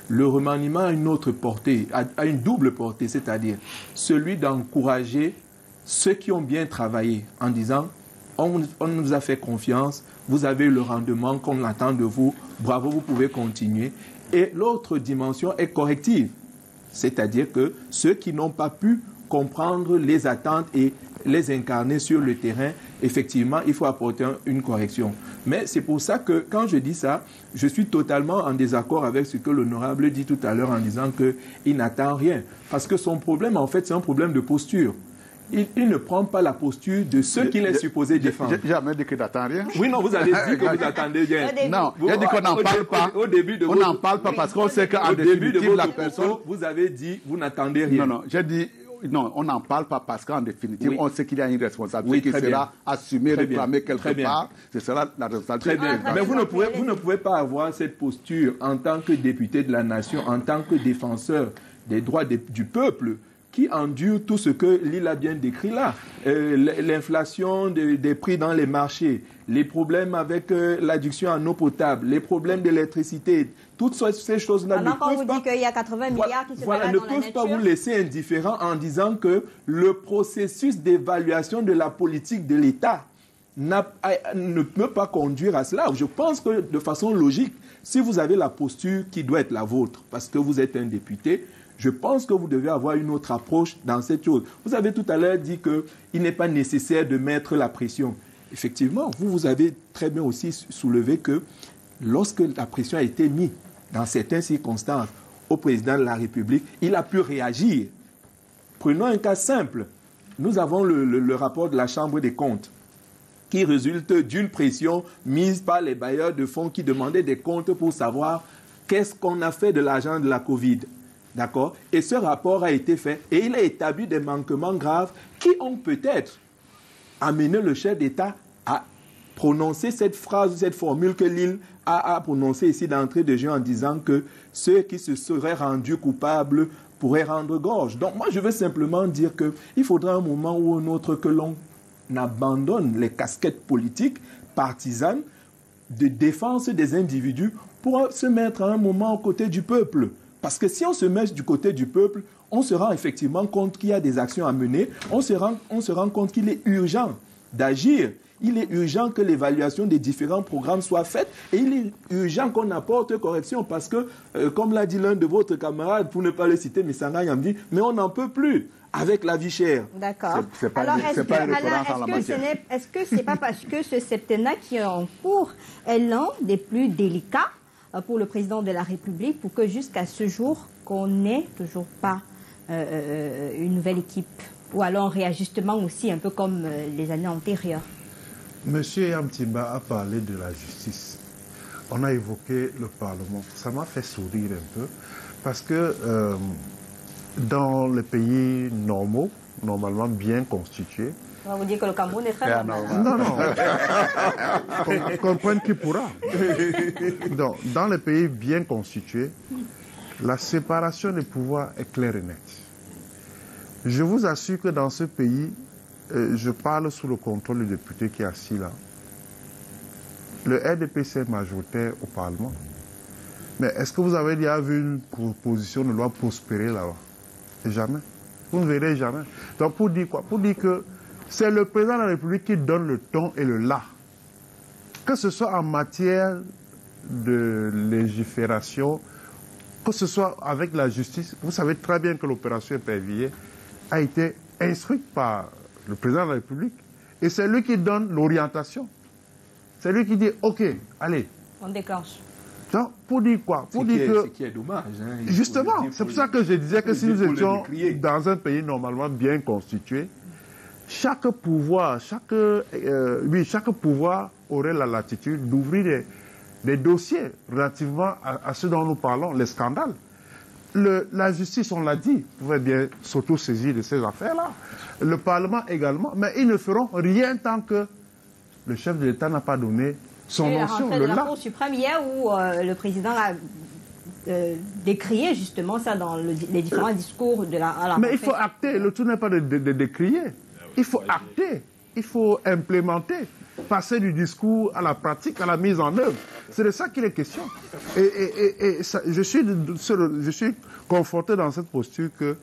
Le remaniement a une autre portée, a une double portée, c'est-à-dire celui d'encourager ceux qui ont bien travaillé en disant on, on, nous a fait confiance, vous avez eu le rendement qu'on attend de vous, bravo, vous pouvez continuer. Et l'autre dimension est corrective, c'est-à-dire que ceux qui n'ont pas pu comprendre les attentes et les incarner sur le terrain, effectivement, il faut apporter une correction. Mais c'est pour ça que quand je dis ça, je suis totalement en désaccord avec ce que l'honorable dit tout à l'heure en disant qu'il n'attend rien. Parce que son problème, en fait, c'est un problème de posture il, ne prend pas la posture de ceux qu'il est supposé défendre. J'ai jamais dit qu'il n'attend rien. Oui, non, vous avez dit que vous attendez rien. Non, j'ai dit qu'on n'en parle pas. Au, début de on n'en parle pas parce qu'on sait qu'en définitive, la personne... Vous avez dit, vous n'attendez rien. Non, non, j'ai dit, non, on n'en parle pas parce qu'en définitive, on sait qu'il y a une responsabilité qui sera assumée, réclamée quelque part. Ce sera la responsabilité. Très bien. Mais vous ne, pouvez, vous ne pouvez pas avoir cette posture en tant que député de la nation, en tant que défenseur des droits du peuple qui endure tout ce que Lille a bien décrit là. Euh, l'inflation des prix dans les marchés, les problèmes avec euh, l'adduction en eau potable, les problèmes d'électricité, toutes ces choses-là. ne peuvent vous qu'il y a 80 milliards qui se voilà, ne peuvent pas vous laisser indifférent en disant que le processus d'évaluation de la politique de l'État ne peut pas conduire à cela. Je pense que de façon logique, si vous avez la posture qui doit être la vôtre, parce que vous êtes un député, je pense que vous devez avoir une autre approche dans cette chose. Vous avez tout à l'heure dit qu'il n'est pas nécessaire de mettre la pression. Effectivement, vous, vous avez très bien aussi soulevé que lorsque la pression a été mise dans certaines circonstances au président de la République, il a pu réagir. Prenons un cas simple. Nous avons le, le rapport de la Chambre des comptes qui résulte d'une pression mise par les bailleurs de fonds qui demandaient des comptes pour savoir qu'est-ce qu'on a fait de l'argent de la Covid. D'accord? Et ce rapport a été fait et il a établi des manquements graves qui ont peut-être amené le chef d'État à prononcer cette phrase, cette formule que Lille a, prononcée ici d'entrée de jeu en disant que ceux qui se seraient rendus coupables pourraient rendre gorge. Donc moi je veux simplement dire qu'il faudra un moment ou un autre que l'on abandonne les casquettes politiques partisanes de défense des individus pour se mettre à un moment aux côtés du peuple. Parce que si on se met du côté du peuple, on se rend effectivement compte qu'il y a des actions à mener, on se rend, on se rend compte qu'il est urgent d'agir. il est urgent que l'évaluation des différents programmes soit faite et il est urgent qu'on apporte correction parce que, euh, comme l'a dit l'un de votre camarades, pour ne pas le citer, mais Sanga dit, mais on n'en peut plus avec la vie chère. D'accord. Alors, est-ce que ce n'est pas parce que ce septennat qui est en cours est l'un des plus délicats pour le président de la République pour que jusqu'à ce jour, qu'on n'ait toujours pas euh, une nouvelle équipe ou alors un réajustement aussi, un peu comme les années antérieures Monsieur Yamtimba a parlé de la justice. On a évoqué le Parlement. Ça m'a fait sourire un peu parce que euh, dans les pays normaux, normalement bien constitués, vous dire que le Cameroun est très normal. Non, non. Comprendre qui pourra. Donc, dans les pays bien constitués, la séparation des pouvoirs est claire et nette. Je vous assure que dans ce pays, euh, je parle sous le contrôle du député qui est assis là. Le RDPC est majoritaire au Parlement. Mais est-ce que vous avez déjà vu une proposition de loi prospérer là-bas? Jamais. Vous ne verrez jamais. Donc pour dire quoi? Pour dire que c'est le président de la République qui donne le ton et le là. Que ce soit en matière de légifération, que ce soit avec la justice, vous savez très bien que l'opération épervier a été instruite par le président de la République. Et c'est lui qui donne l'orientation. C'est lui qui dit, OK, allez. On déclenche. Donc, pour dire quoi? Pour dire que. Ce qui est dommage. Hein, justement, c'est pour ça que je disais que si nous étions dans un pays normalement bien constitué, chaque pouvoir, chaque, euh, oui, chaque pouvoir aurait la latitude d'ouvrir des, dossiers relativement à, à, ce dont nous parlons, les scandales. Le, la justice, on l'a dit, pouvait bien s'auto-saisir de ces affaires-là le Parlement également, mais ils ne feront rien tant que le chef de l'État n'a pas donné son mention. Le de la Cour suprême hier où euh, le président a euh, décrié justement ça dans les différents discours de la. mais il faut acter. Le tout n'est pas de, décrier. Il faut acter. Il faut implémenter. Passer du discours à la pratique, à la mise en œuvre. C'est de ça qu'il est question. Et, je, suis, je suis conforté dans cette posture que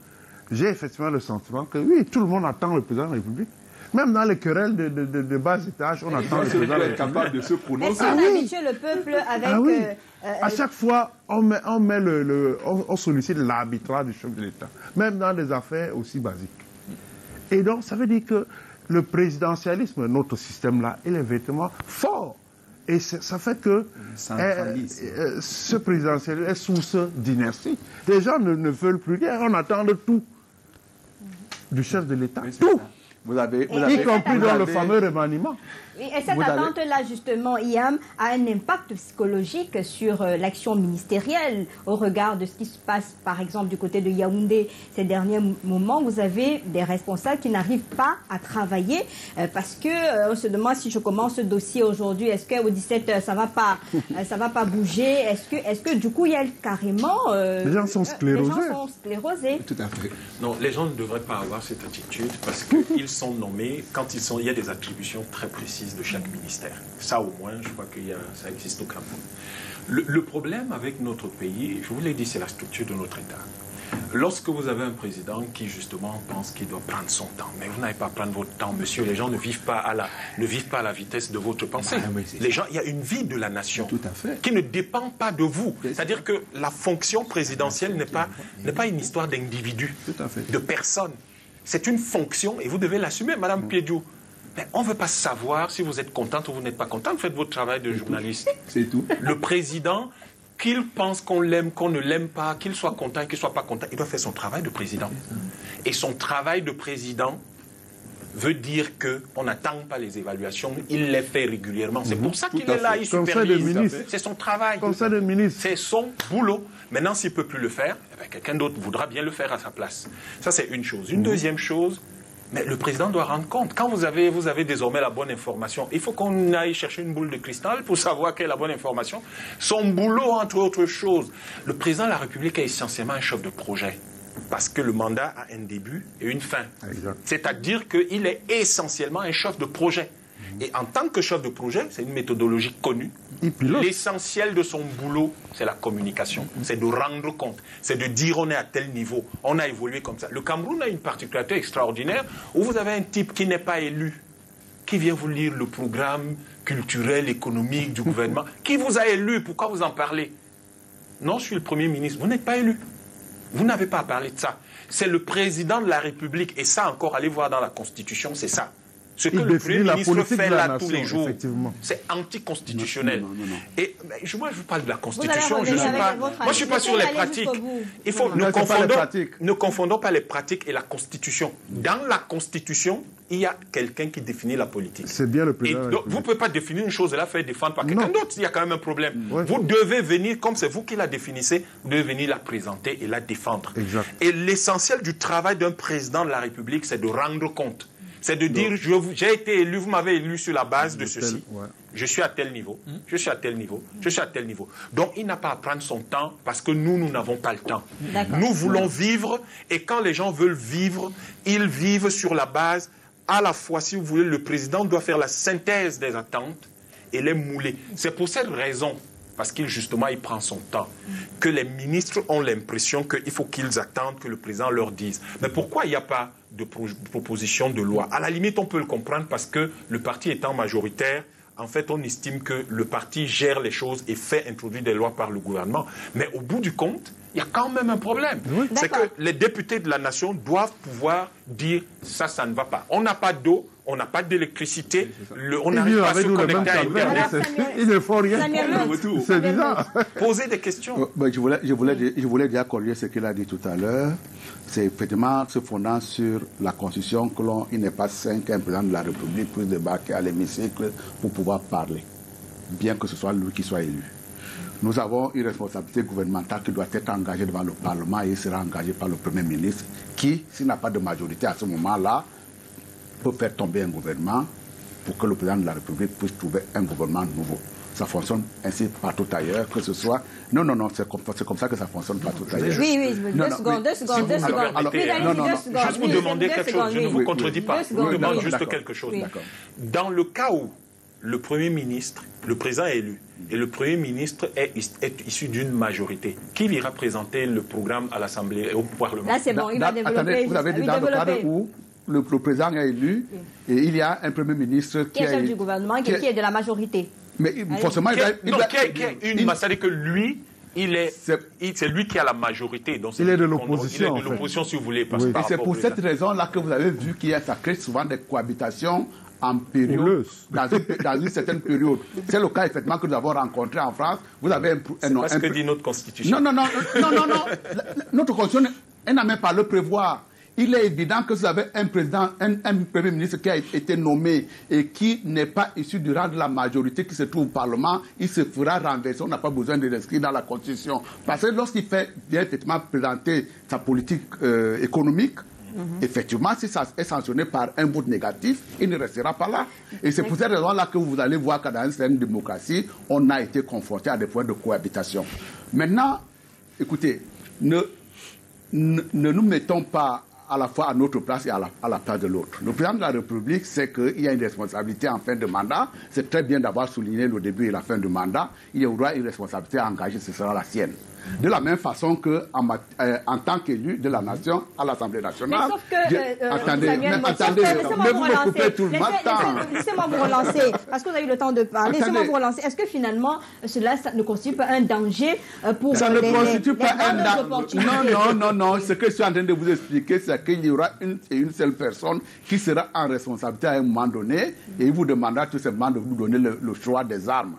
j'ai effectivement le sentiment que oui, tout le monde attend le président de la République. Même dans les querelles de, de, bas étage, on attend le président de capable de se prononcer. Est-ce qu'on habitue le peuple avec... Ah oui. Euh, euh, à chaque fois, on, met, on, met le, on, sollicite l'arbitrage du chef de l'État, même dans des affaires aussi basiques. Et donc, ça veut dire que le présidentialisme, notre système-là, il est véritablement fort. Et ça fait que euh, ce présidentialisme est source d'inertie. Les gens ne, ne veulent plus rien, on attend de tout du chef de l'État. Tout. Vous avez, y compris dans le fameux remaniement. Et cette attente-là, justement, IAM, a un impact psychologique sur euh, l'action ministérielle au regard de ce qui se passe, par exemple, du côté de Yaoundé ces derniers moments. Vous avez des responsables qui n'arrivent pas à travailler euh, parce que euh, on se demande si je commence ce dossier aujourd'hui, est-ce qu'au 17 ça va pas, ça va pas bouger? Est-ce que, est-ce que du coup il y a carrément les gens sont sclérosés. Les gens sont sclérosés. Tout à fait. Non, les gens ne devraient pas avoir cette attitude parce qu'ils sont nommés quand ils sont, il y a des attributions très précises de chaque ministère. Ça, au moins, je crois que ça existe au Cameroun. Le, le, problème avec notre pays, je vous l'ai dit, c'est la structure de notre État. Lorsque vous avez un président qui justement pense qu'il doit prendre son temps, mais vous n'avez pas à prendre votre temps, monsieur. Les gens ne vivent pas à la, ne vivent pas à la vitesse de votre pensée. Bah les gens, il y a une vie de la nation Tout à fait. qui ne dépend pas de vous. C'est-à-dire que la fonction présidentielle n'est pas, n'est pas une histoire d'individu, de personne. C'est une fonction et vous devez l'assumer, Madame mm. Mais on ne veut pas savoir si vous êtes contente ou vous n'êtes pas contente. Faites votre travail de journaliste. C'est tout. Le président, qu'il pense qu'on l'aime, qu'on ne l'aime pas, qu'il soit content, qu'il ne soit pas content, il doit faire son travail de président. Et son travail de président veut dire qu'on n'attend pas les évaluations, il les fait régulièrement. C'est pour ça qu'il est là, il supervise. C'est son travail. C'est son boulot. Maintenant, s'il ne peut plus le faire, eh ben, quelqu'un d'autre voudra bien le faire à sa place. Ça, c'est une chose. Une deuxième chose, mais le président doit rendre compte. Quand vous avez, vous avez désormais la bonne information, il faut qu'on aille chercher une boule de cristal pour savoir quelle est la bonne information. Son boulot, entre autres choses, le président de la République est essentiellement un chef de projet. Parce que le mandat a un début et une fin. C'est-à-dire qu'il est essentiellement un chef de projet. Et en tant que chef de projet, c'est une méthodologie connue. L'essentiel de son boulot, c'est la communication. C'est de rendre compte. C'est de dire on est à tel niveau. On a évolué comme ça. Le Cameroun a une particularité extraordinaire où vous avez un type qui n'est pas élu qui vient vous lire le programme culturel, économique du gouvernement. Qui vous a élu Pourquoi vous en parlez? Non, je suis le Premier ministre. Vous n'êtes pas élu. Vous n'avez pas à parler de ça. C'est le président de la République. Et ça encore, allez voir dans la Constitution, c'est ça. Ce que le Premier ministre fait là tous les jours, c'est anticonstitutionnel. Et moi, je vous parle de la Constitution. Je suis pas, moi, je ne suis pas sur les pratiques. Il faut, ne confondons, ne confondons pas les pratiques et la Constitution. Dans la Constitution, il y a quelqu'un qui définit la politique. C'est bien le président. vous ne pouvez pas définir une chose et la faire défendre par quelqu'un d'autre. Il y a quand même un problème. vous devez venir, comme c'est vous qui la définissez, vous devez venir la présenter et la défendre. Et l'essentiel du travail d'un président de la République, c'est de rendre compte. C'est de dire, j'ai été élu, vous m'avez élu sur la base de, ceci. Je suis à tel niveau, hmm. je suis à tel niveau, je suis à tel niveau. Donc il n'a pas à prendre son temps parce que nous, nous n'avons pas le temps. Nous voulons vivre et quand les gens veulent vivre, ils vivent sur la base, à la fois, si vous voulez, le président doit faire la synthèse des attentes et les mouler. C'est pour cette raison parce qu'il justement il prend son temps, que les ministres ont l'impression qu'il faut qu'ils attendent que le président leur dise. Mais pourquoi il n'y a pas de proposition de loi? À la limite, on peut le comprendre parce que le parti étant majoritaire, en fait, on estime que le parti gère les choses et fait introduire des lois par le gouvernement. Mais au bout du compte, il y a quand même un problème. C'est que les députés de la nation doivent pouvoir dire ça, ça ne va pas. On n'a pas d'eau, on n'a pas d'électricité, on n'arrive pas à se connecter à Internet. Il ne faut rien. C'est bizarre. Poser des questions. Je, voulais, je, voulais, je voulais dire à ce qu'il a dit tout à l'heure. C'est effectivement se fondant sur la Constitution que l'on, il n'est pas sain qu'un président de la République puisse débarquer à l'hémicycle pour pouvoir parler, bien que ce soit lui qui soit élu. Nous avons une responsabilité gouvernementale qui doit être engagée devant le Parlement et sera engagée par le Premier ministre, qui, s'il n'a pas de majorité à ce moment-là, peut faire tomber un gouvernement pour que le président de la République puisse trouver un gouvernement nouveau. Ça fonctionne ainsi partout ailleurs, que ce soit. Non, non, non, c'est comme, comme, ça que ça fonctionne partout ailleurs. Oui, oui, deux secondes, deux secondes, deux secondes. Juste vous demander quelque chose, je ne vous contredis pas. Je vous demande juste quelque chose. Dans le cas où le Premier ministre, le président est élu, et le Premier ministre est, issu d'une majorité. Qui ira présenter le programme à l'Assemblée et au Parlement? Là, c'est bon, il va développer. Attendez, vous avez dit dans le cadre où le, président est élu et il y a un Premier ministre qui, qui est chef du gouvernement, qui, est de la majorité. Mais forcément, il, il, non, qui est, une, c'est-à-dire que lui, il est, c'est lui qui a la majorité. Donc il est de l'opposition. Il est de l'opposition, si vous voulez. et c'est pour cette raison-là que vous avez vu qu'il y a, ça crée souvent des cohabitations en période, dans une, dans une, certaine période. C'est le cas effectivement que nous avons rencontré en France. Vous avez un, un, un, ce que dit notre constitution. Non, non, non, non, non, non. notre constitution, elle n'a même pas le prévoir il est évident que vous avez un président, un, premier ministre qui a été nommé et qui n'est pas issu du rang de la majorité qui se trouve au Parlement, il se fera renverser. On n'a pas besoin de l'inscrire dans la Constitution. Parce que lorsqu'il fait effectivement présenter sa politique euh, économique, mhm. Effectivement, si ça est sanctionné par un vote négatif, il ne restera pas là. Et c'est pour cette raison-là que vous allez voir que dans une démocratie, on a été confronté à des points de cohabitation. Maintenant, écoutez, ne, ne nous mettons pas à la fois à notre place et à la, place de l'autre. Le président de la République sait qu'il y a une responsabilité en fin de mandat. C'est très bien d'avoir souligné le début et la fin du mandat. Il y aura une responsabilité à engager, ce sera la sienne. De la même façon qu'en euh, en tant qu'élu de la nation à l'Assemblée nationale. Mais sauf que, euh, euh, attendez, mais, attendez, mais vous me coupez tout le matin. Laissez-moi vous relancer, parce que vous avez eu le temps de parler. Laissez-moi vous relancer. Est-ce que finalement, cela ça ne constitue pas un danger pour Ça ne constitue pas un danger. Non, non, non, non. Ce que je suis en train de vous expliquer, c'est qu'il y aura une, une seule personne qui sera en responsabilité à un moment donné et il vous demandera tout simplement de vous donner le choix des armes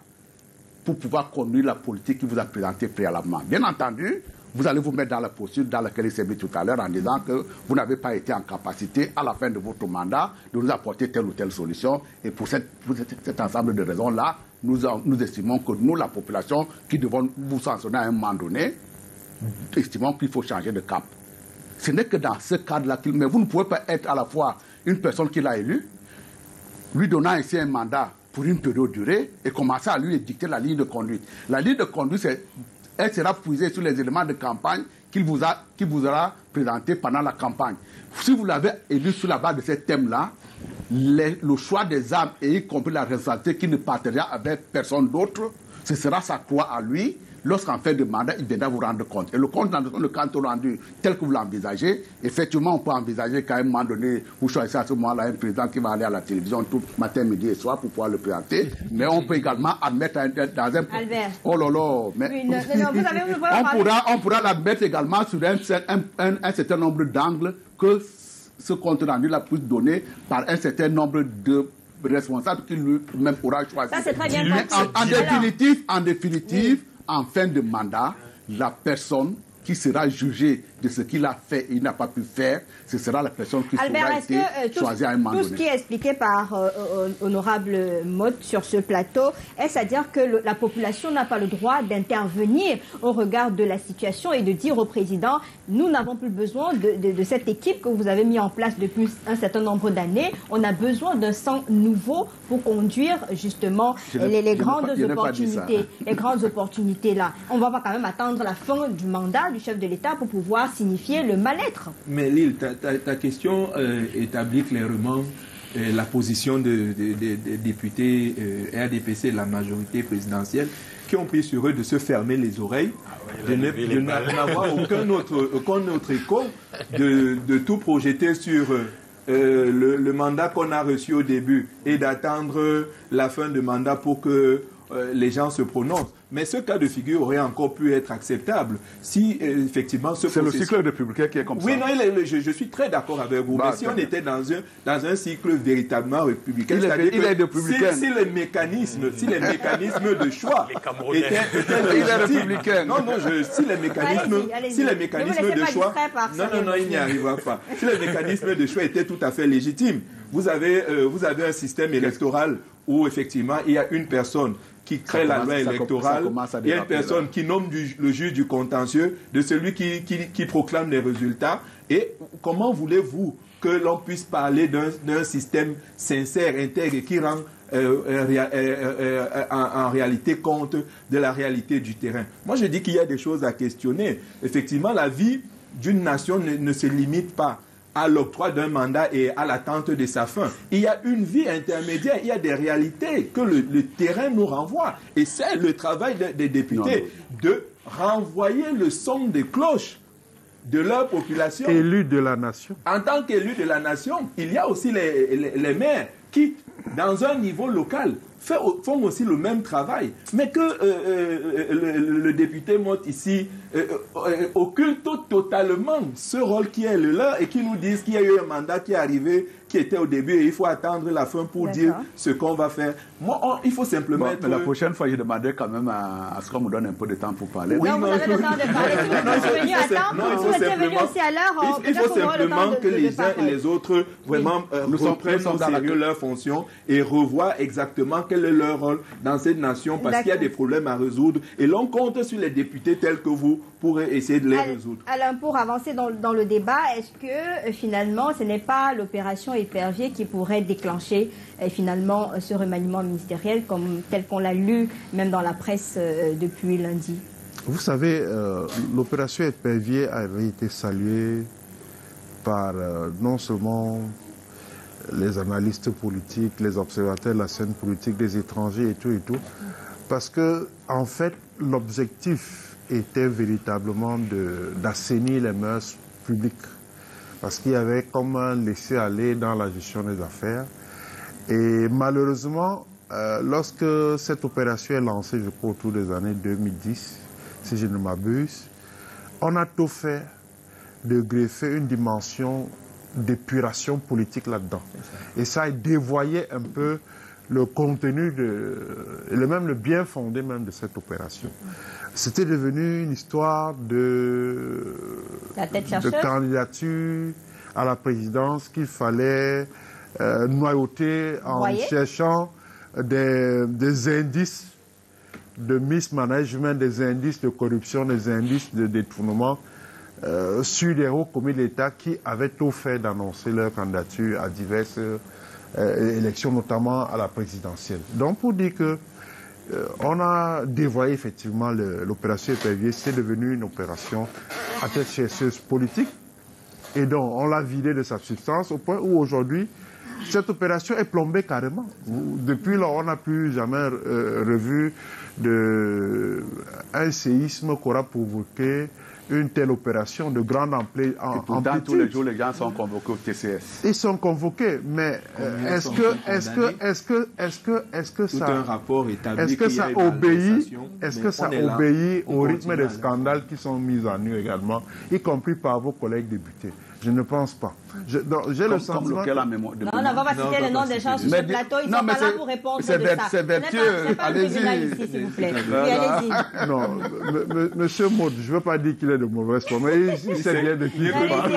pour pouvoir conduire la politique qui vous a présentée préalablement. Bien entendu, vous allez vous mettre dans la posture dans laquelle il s'est mis tout à l'heure en disant que vous n'avez pas été en capacité, à la fin de votre mandat, de nous apporter telle ou telle solution. Et pour, cet ensemble de raisons-là, nous, estimons que nous, la population, qui devons vous sanctionner à un moment donné, estimons qu'il faut changer de cap. Ce n'est que dans ce cadre-là Mais vous ne pouvez pas être à la fois une personne qui l'a élu, lui donnant ainsi un mandat pour une période durée et commencer à lui dicter la ligne de conduite. La ligne de conduite, elle sera puisée sur les éléments de campagne qu'il vous, a, vous aura présenté pendant la campagne. Si vous l'avez élu sur la base de ce thème-là, le choix des armes et y compris la responsabilité qui ne partagera avec personne d'autre, ce sera sa croix à lui lorsqu'en fin de mandat, il viendra vous rendre compte. Et le compte, le compte rendu tel que vous l'envisagez, effectivement, on peut envisager qu'à un moment donné, vous choisissez à ce moment-là un président qui va aller à la télévision tout matin, midi et soir pour pouvoir le présenter. Mais on peut également admettre dans un... Albert. Oh là là. Mais... on, pourra, on pourra l'admettre également sur un, un, un certain nombre d'angles que ce compte rendu-là puisse donner par un certain nombre de responsables qui lui-même aura choisi. Ça, c'est très bien en, en, définitive, en définitive, en fin de mandat, la personne qui sera jugé de ce qu'il a fait et il n'a pas pu faire, ce sera la personne qui Albert, sera été euh, choisie à un moment Tout ce qui est expliqué par euh, euh, honorable Mott sur ce plateau, est-ce à dire que la population n'a pas le droit d'intervenir au regard de la situation et de dire au président, nous n'avons plus besoin de, cette équipe que vous avez mis en place depuis un certain nombre d'années, on a besoin d'un sang nouveau pour conduire justement les, grandes opportunités, les grandes opportunités là. On va pas quand même attendre la fin du mandat du chef de l'État pour pouvoir signifier le mal-être. Mais Lille, ta, question euh, établit clairement euh, la position des députés euh, RDPC de la majorité présidentielle qui ont pris sur eux de se fermer les oreilles, ah de n'avoir aucun autre, aucun autre écho, de, tout projeter sur le, le, mandat qu'on a reçu au début et d'attendre la fin du mandat pour que les gens se prononcent. Mais ce cas de figure aurait encore pu être acceptable si euh, effectivement ce C'est le cycle républicain qui est comme oui, ça. Oui, non, je, suis très d'accord avec vous. Bah, mais si on était dans un, dans un cycle véritablement républicain, il est, il est républicain. Si, les mécanismes, si les mécanismes de choix étaient, il est républicain. Non, non, je, si les mécanismes, si les mécanismes de choix, non, non, non, il n'y arrivera pas. Si les mécanismes de choix étaient tout à fait légitimes, vous avez, euh, vous avez un système électoral où effectivement il y a une personne qui crée la loi électorale, il y a une personne qui nomme le juge du contentieux, de celui qui, qui, proclame les résultats. Et comment voulez-vous que l'on puisse parler d'un système sincère, intègre qui rend euh, euh, euh, en, réalité compte de la réalité du terrain? Moi, je dis qu'il y a des choses à questionner. Effectivement, la vie d'une nation ne se limite pas à l'octroi d'un mandat et à l'attente de sa fin. Il y a une vie intermédiaire, il y a des réalités que le, terrain nous renvoie. Et c'est le travail des députés de renvoyer le son des cloches de leur population. Élus de la nation. En tant qu'élus de la nation, il y a aussi les maires qui, dans un niveau local, font aussi le même travail, mais que euh, euh, le, député monte ici euh, occulte totalement ce rôle qui est le leur et qui nous disent qu'il y a eu un mandat qui est arrivé qui était au début et il faut attendre la fin pour dire ce qu'on va faire. Moi, il faut simplement Mais la prochaine fois, je demanderai quand même à, ce qu'on me donne un peu de temps pour parler. Oui, non, vous avez le temps de parler. il faut simplement, aussi à l'heure, il, faut simplement que les uns et les autres vraiment reprennent au sérieux leur fonction et revoient exactement quel est leur rôle dans cette nation parce qu'il y a des problèmes à résoudre et l'on compte sur les députés tels que vous pour essayer de les résoudre. Alain, pour avancer dans, dans le débat, est-ce que euh, finalement ce n'est pas l'opération épervier qui pourrait déclencher euh, finalement ce remaniement ministériel comme tel qu'on l'a lu même dans la presse euh, depuis lundi Vous savez, l'opération épervier avait été saluée par non seulement les analystes politiques, les observateurs de la scène politique, des étrangers et tout et tout. Parce que, en fait, l'objectif était véritablement d'assainir les mœurs publiques. Parce qu'il y avait comme un laisser-aller dans la gestion des affaires. Et malheureusement, euh, lorsque cette opération est lancée, je crois autour des années 2010, si je ne m'abuse, on a tout fait de greffer une dimension d'épuration politique là-dedans. Et ça a dévoyé un peu le contenu, de, le même le bien fondé même de cette opération. C'était devenu une histoire de, de candidature à la présidence qu'il fallait euh, noyauter en cherchant des, indices de mismanagement, des indices de corruption, des indices de détournement euh, sur les hauts commis de l'État qui avaient tout fait d'annoncer leur candidature à diverses euh, élections, notamment à la présidentielle. Donc pour dire que euh, on a dévoyé effectivement l'opération épervier, c'est devenu une opération à tête chercheuse politique, et donc on l'a vidé de sa substance au point où aujourd'hui cette opération est plombée carrément. Depuis lors, on n'a plus jamais revu de, un séisme qu'aura provoqué une telle opération de grande ampleur. En, pourtant, tous les jours, les gens sont convoqués au TCS. Ils sont convoqués, mais est-ce que, est-ce que, est-ce que, est-ce que, est-ce que ça, un rapport est-ce que ça obéit, est-ce que ça obéit au rythme des scandales qui sont mis en nu également, y compris par vos collègues députés? Je ne pense pas. J'ai le sentiment. non, on ne va pas citer le nom des gens sur ce plateau. Ils sont pas là pour répondre. C'est vertueux. Allez-y. s'il vous plaît. Non, monsieur Maud, je ne veux pas dire qu'il est de mauvaise foi, mais il sait bien de qui il parle.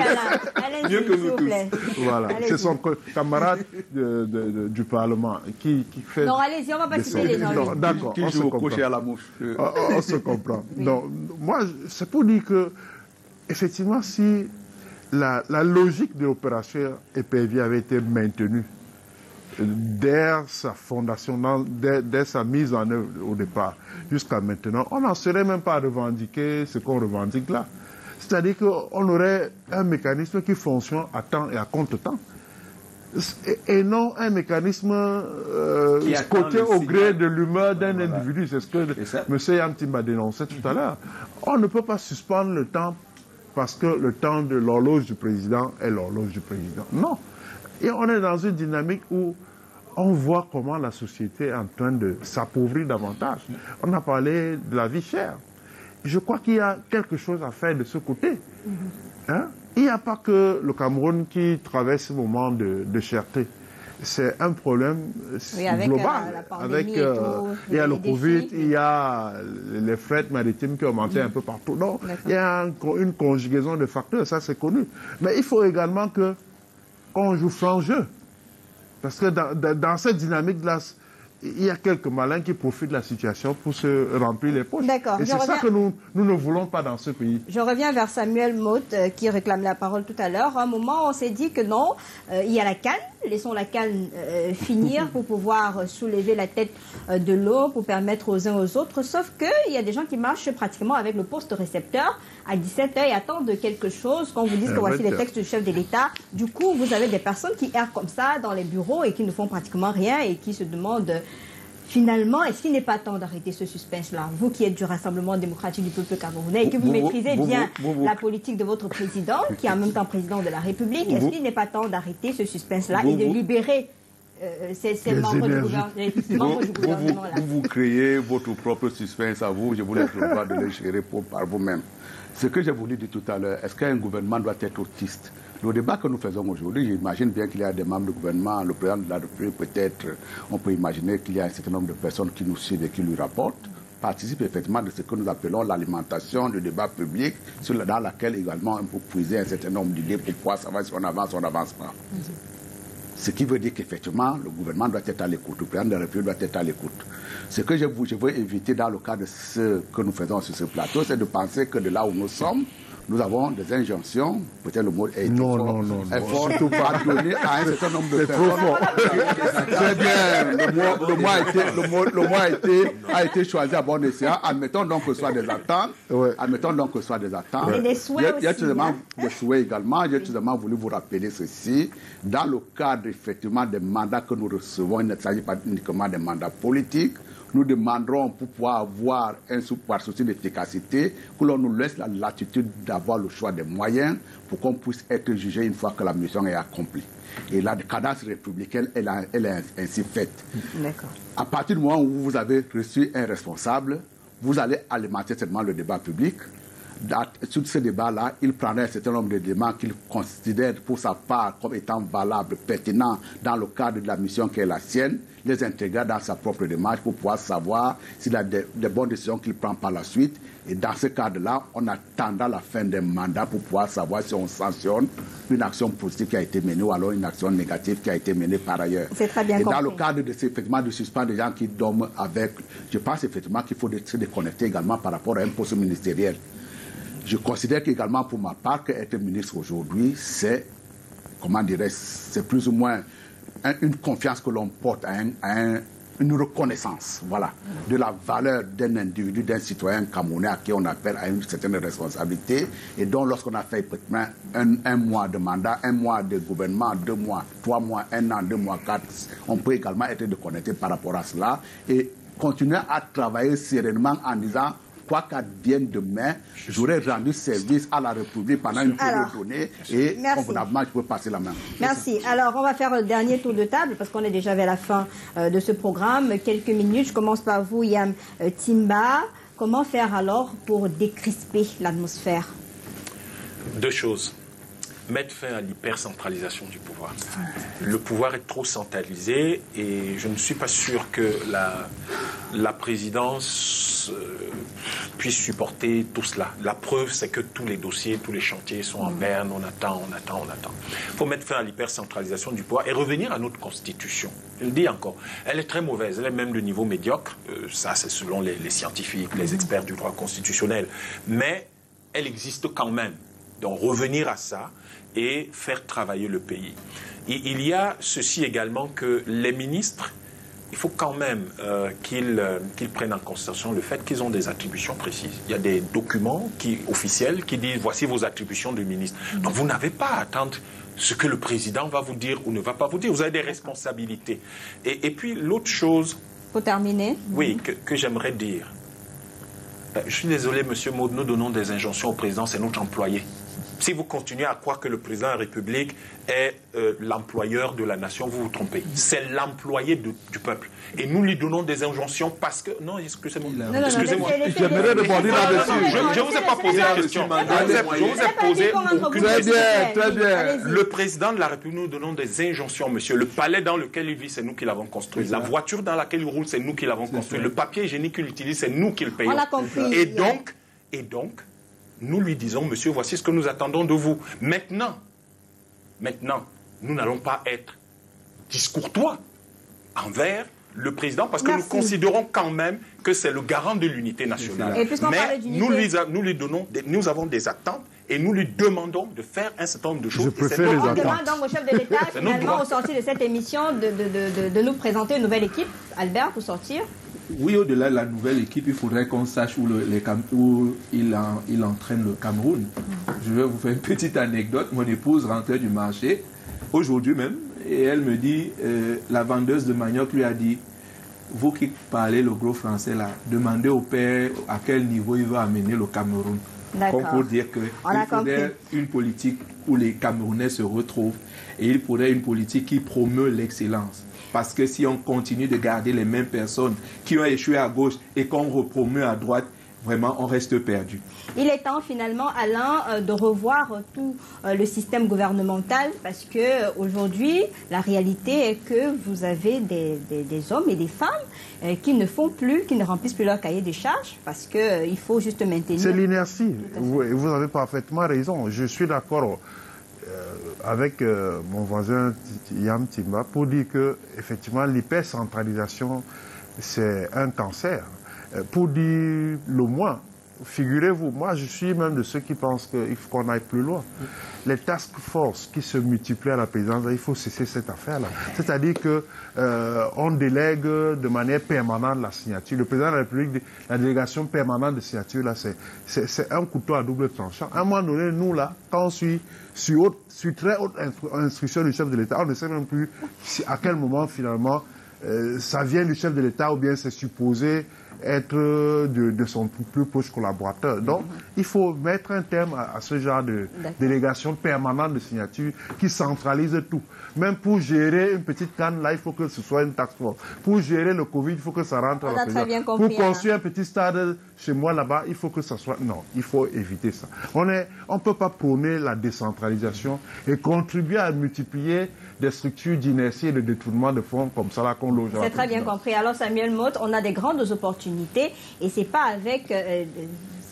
Allez-y, Mieux que nous tous. Voilà. C'est son camarade du Parlement qui, fait. Non, allez-y, on ne va pas citer les gens. D'accord. Qui joue au cocher à la mouche. On se comprend. Donc, moi, c'est pour dire que, effectivement, si la, logique de l'opération épervier avait été maintenue dès sa fondation, dès, sa mise en œuvre au départ jusqu'à maintenant, on n'en serait même pas revendiqué ce qu'on revendique là. C'est-à-dire qu'on aurait un mécanisme qui fonctionne à temps et à contre-temps. Et, non un mécanisme euh, côté au gré de l'humeur d'un individu. C'est ce que M. Yamtim a dénoncé tout à l'heure. On ne peut pas suspendre le temps parce que le temps de l'horloge du président est l'horloge du président. Non. Et on est dans une dynamique où on voit comment la société est en train de s'appauvrir davantage. On a parlé de la vie chère. Je crois qu'il y a quelque chose à faire de ce côté. Hein? Il n'y a pas que le Cameroun qui traverse ce moment de, de cherté c'est un problème global. avec, il y a le Covid, il y a les frais maritimes qui ont augmenté un peu partout. Non, il y a une conjugaison de facteurs, ça c'est connu. Mais il faut également que qu'on joue franc jeu. Parce que dans, dans cette dynamique-là, il y a quelques malins qui profitent de la situation pour se remplir les poches. D'accord. Et c'est ça que nous, nous ne voulons pas dans ce pays. Je reviens vers Samuel Motte euh, qui réclame la parole tout à l'heure. À un moment, on s'est dit que non, euh, il y a la canne. Laissons la canne euh, finir pour pouvoir soulever la tête de l'eau, pour permettre aux uns aux autres. Sauf qu'il y a des gens qui marchent pratiquement avec le poste récepteur à 17 h et attendent quelque chose. Quand vous dites que voici les textes du chef de l'État, du coup, vous avez des personnes qui errent comme ça dans les bureaux et qui ne font pratiquement rien et qui se demandent Finalement, est-ce qu'il n'est pas temps d'arrêter ce suspense-là Vous qui êtes du Rassemblement démocratique du peuple camerounais et que vous, maîtrisez bien la politique de votre président, qui est en même temps président de la République, est-ce qu'il n'est pas temps d'arrêter ce suspense-là et de libérer euh, ces, membres du, gouvernement, vous, vous, créez votre propre suspense à vous, je vous laisse le droit de le gérer par vous-même. Ce que j'ai voulu dire tout à l'heure, est-ce qu'un gouvernement doit être autiste? Le débat que nous faisons aujourd'hui, j'imagine bien qu'il y a des membres du gouvernement, le président de la République, peut-être, on peut imaginer qu'il y a un certain nombre de personnes qui nous suivent et qui lui rapportent participe effectivement de ce que nous appelons l'alimentation du débat public, dans laquelle également on peut puiser un certain nombre d'idées pour pouvoir savoir si on avance on n'avance pas. Ce qui veut dire qu'effectivement, le gouvernement doit être à l'écoute, le président de la République doit être à l'écoute. Ce que je, veux éviter dans le cas de ce que nous faisons sur ce plateau, c'est de penser que de là où nous sommes, nous avons des injonctions, peut-être le mot est non, non, non, est fort, pas donner à un certain nombre de personnes. Très bien, le mot, le mot, a, été, le mot, le mot a, été, a été choisi à bon escient. Admettons donc que ce soit des attentes. Ouais. Admettons donc que ce soit des attentes. Et des souhaits Il y a, aussi. Hein. des souhaits également. J'ai tout voulu vous rappeler ceci. Dans le cadre effectivement des mandats que nous recevons, il ne s'agit pas uniquement des mandats politiques nous demanderons pour pouvoir avoir un par souci d'efficacité que l'on nous laisse la latitude d'avoir le choix des moyens pour qu'on puisse être jugé une fois que la mission est accomplie. Et la cadence républicaine, elle, elle est ainsi faite. D'accord. À partir du moment où vous avez reçu un responsable, vous allez alimenter certainement le débat public sur ce débat-là, il prendrait un certain nombre d'éléments qu'il considère pour sa part comme étant valables, pertinents dans le cadre de la mission qui est la sienne, les intégrer dans sa propre démarche pour pouvoir savoir s'il a des, bonnes décisions qu'il prend par la suite. Et dans ce cadre-là, on attendra la fin des mandats pour pouvoir savoir si on sanctionne une action positive qui a été menée ou alors une action négative qui a été menée par ailleurs. C'est très bien Et dans le cadre de effectivement de suspendre des gens qui dorment avec, je pense effectivement qu'il faut se déconnecter également par rapport à un poste ministériel. Je considère qu'également pour ma part, qu'être ministre aujourd'hui, c'est, comment dirais c'est plus ou moins une confiance que l'on porte à, une reconnaissance, voilà, de la valeur d'un individu, d'un citoyen camerounais à qui on appelle à une certaine responsabilité et dont lorsqu'on a fait un, un, mois de mandat, un mois de gouvernement, deux mois, trois mois, un an, deux mois, quatre, on peut également être déconnecté par rapport à cela et continuer à travailler sereinement en disant quoi qu'advienne demain, j'aurais rendu service à la République pendant une période donnée et convenablement, je peux passer la main. Merci. Alors, on va faire le dernier tour de table parce qu'on est déjà vers la fin euh, de ce programme. Quelques minutes. Je commence par vous, Yam euh, Timba. Comment faire alors pour décrisper l'atmosphère? Deux choses mettre fin à l'hypercentralisation du pouvoir. Le pouvoir est trop centralisé et je ne suis pas sûr que la, la présidence euh, puisse supporter tout cela. La preuve, c'est que tous les dossiers, tous les chantiers sont en berne, on attend, on attend, on attend. Il faut mettre fin à l'hypercentralisation du pouvoir et revenir à notre constitution. Je le dis encore, elle est très mauvaise, elle est même de niveau médiocre, euh, ça c'est selon les, les scientifiques, les experts du droit constitutionnel, mais elle existe quand même. Donc revenir à ça, et faire travailler le pays. il y a ceci également que les ministres, il faut quand même euh, euh, qu'ils prennent en considération le fait qu'ils ont des attributions précises. Il y a des documents qui, officiels qui disent voici vos attributions de ministre. Donc vous n'avez pas à attendre ce que le président va vous dire ou ne va pas vous dire. Vous avez des responsabilités. Et, puis l'autre chose. Pour terminer. Oui, que, j'aimerais dire. Euh, je suis désolé, monsieur Maud, nous donnons des injonctions au président, c'est notre employé. Si vous continuez à croire que le président de la République est euh, l'employeur de la nation, vous vous trompez. C'est l'employé du peuple. Et nous lui donnons des injonctions parce que... Non, excusez-moi. Excusez-moi. J'aimerais répondre là-dessus. Je ne vous ai pas posé la question. Je vous ai posé aucune Très bien, très bien. Le président de la République, nous donnons des injonctions, monsieur. Le palais dans lequel il vit, c'est nous qui l'avons construit. La voiture dans laquelle il roule, c'est nous qui l'avons construit. Le papier hygiénique qu'il utilise, c'est nous qui le payons. On l'a compris. Et donc, et donc, nous lui disons, monsieur, voici ce que nous attendons de vous. Maintenant, maintenant, nous n'allons pas être discourtois envers le président parce que nous considérons quand même que c'est le garant de l'unité nationale. Mais nous lui, nous lui donnons, nous avons des attentes et nous lui demandons de faire un certain nombre de choses. Je préfère les On demande donc au chef de l'État, finalement, au sortir de cette émission, de, de, de, nous présenter une nouvelle équipe. Albert, pour sortir oui, au-delà de la nouvelle équipe, il faudrait qu'on sache où, les, où il, il, entraîne le Cameroun. Je vais vous faire une petite anecdote. Mon épouse rentrait du marché, aujourd'hui même, et elle me dit, euh, la vendeuse de manioc lui a dit, vous qui parlez le gros français là, demandez au père à quel niveau il va amener le Cameroun. Comme pour dire qu'il faudrait une politique où les Camerounais se retrouvent et il faudrait une politique qui promeut l'excellence. Parce que si on continue de garder les mêmes personnes qui ont échoué à gauche et qu'on repromeut à droite, vraiment, on reste perdu. Il est temps finalement, Alain, euh, de revoir tout euh, le système gouvernemental parce que euh, aujourd'hui, la réalité est que vous avez des, hommes et des femmes qui ne font plus, qui ne remplissent plus leur cahier des charges parce qu'il faut juste maintenir. C'est l'inertie. Vous, vous, avez parfaitement raison. Je suis d'accord avec euh, mon voisin Yam Timba pour dire que effectivement l'hypercentralisation c'est un cancer. Euh, pour dire le moins, figurez-vous, moi je suis même de ceux qui pensent qu'il faut qu'on aille plus loin. Les task force qui se multiplient à la présidence, il faut cesser cette affaire-là. C'est-à-dire que euh, on délègue de manière permanente la signature. Le président de la République, la délégation permanente de signature, là, c'est un couteau à double tranchant. À un moment donné, nous, là, quand on suit très haute instruction du chef de l'État, on ne sait même plus à quel moment, finalement, euh, ça vient du chef de l'État ou bien c'est supposé être de, son plus proche collaborateur. Donc, il faut mettre un terme à, ce genre de délégation permanente de signature qui centralise tout. Même pour gérer une petite canne, là, il faut que ce soit une taxe force. Pour gérer le Covid, il faut que ça rentre à la Pour hein. construire un petit stade chez moi là-bas, il faut que ça soit... Non, il faut éviter ça. On ne on peut pas prôner la décentralisation et contribuer à multiplier des structures d'inertie et de détournement de fonds comme ça là qu'on loge. C'est très bien compris. Alors Samuel Motte, on a des grandes opportunités et c'est pas avec euh,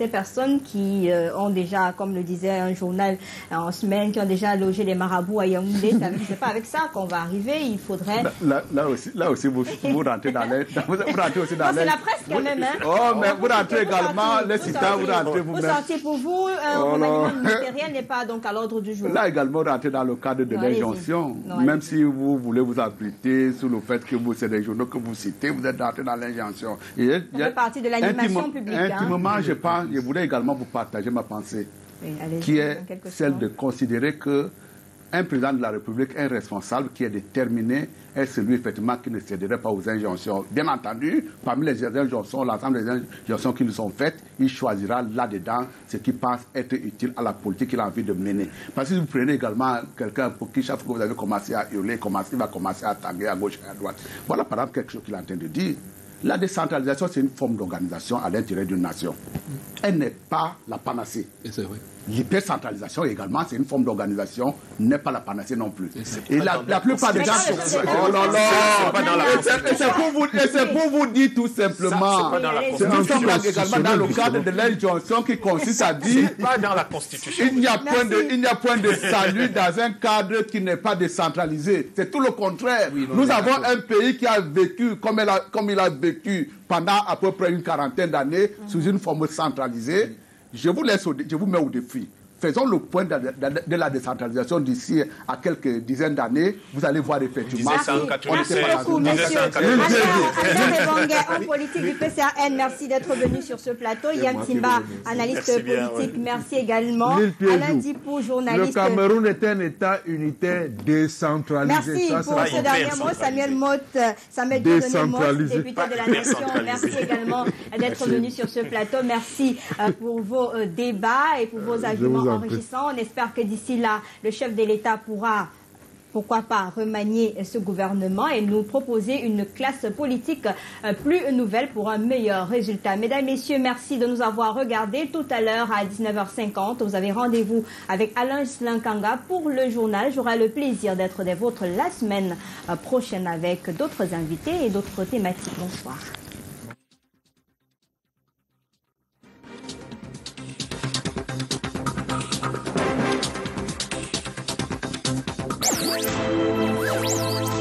ces personnes qui euh, ont déjà, comme le disait un journal en semaine, qui ont déjà logé les marabouts à Yaoundé, c'est pas avec ça qu'on va arriver. Il faudrait. Là, aussi, là aussi vous, vous rentrez dans les. Vous, rentrez aussi dans les. C'est la presse quand même, hein. Oh, mais vous rentrez également, les citants, vous rentrez vous-même. Vous sortez pour vous, un oh, remaniement ministériel n'est pas donc à l'ordre du jour. Là également, vous rentrez dans le cadre de l'injonction. Même si vous voulez vous abriter sous le fait que vous, c'est des journaux que vous citez, vous êtes rentré dans l'injonction. Ça fait partie de l'animation publique. Hein. Intimement, je pense je voudrais également vous partager ma pensée, qui est celle de considérer que un président de la République, un responsable qui est déterminé, est celui effectivement qui ne céderait pas aux injonctions. Bien entendu, parmi les injonctions, l'ensemble des injonctions qui nous sont faites, il choisira là-dedans ce qui pense être utile à la politique qu'il a envie de mener. Parce que si vous prenez également quelqu'un pour qui chaque fois que vous avez commencé à hurler, il va commencer à tanguer à gauche et à droite. Voilà par exemple quelque chose qu'il est en train de dire. La décentralisation, c'est une forme d'organisation à l'intérêt d'une nation. Elle n'est pas la panacée. c'est vrai. L'hypercentralisation également, c'est une forme d'organisation, n'est pas la panacée non plus. Et la, la plupart des gens... Oh là là Et c'est pour, vous, pour vous dire tout simplement... C'est une également dans le cadre de l'injonction qui consiste à dire... pas dans la Constitution. Il n'y a, point de, il n'y a point de salut dans un cadre qui n'est pas décentralisé. C'est tout le contraire. Nous avons un pays qui a vécu comme, a, comme il a vécu pendant à peu près une quarantaine d'années sous une forme centralisée. Je vous, laisse je vous mets au défi faisons le point de, la décentralisation d'ici à quelques dizaines d'années. Vous allez voir effectivement. Merci, merci beaucoup, monsieur. homme politique du PCAN, merci d'être venu sur ce plateau. Yann Simba, analyste politique, merci également. Alain Dipou, journaliste. Le Cameroun est un État unitaire décentralisé. Merci pour ce dernier mot. Samuel Mott, Samuel Mott, député de la Nation, merci également d'être venu sur ce plateau. Merci euh, pour vos euh, débats et pour vos arguments enrichissant. On espère que d'ici là, le chef de l'État pourra pourquoi pas remanier ce gouvernement et nous proposer une classe politique euh, plus nouvelle pour un meilleur résultat. Mesdames, Messieurs, merci de nous avoir regardés. Tout à l'heure, à 19h50, vous avez rendez-vous avec Alain Slankanga pour le journal. J'aurai le plaisir d'être des vôtres la semaine euh, prochaine avec d'autres invités et d'autres thématiques. Bonsoir. Música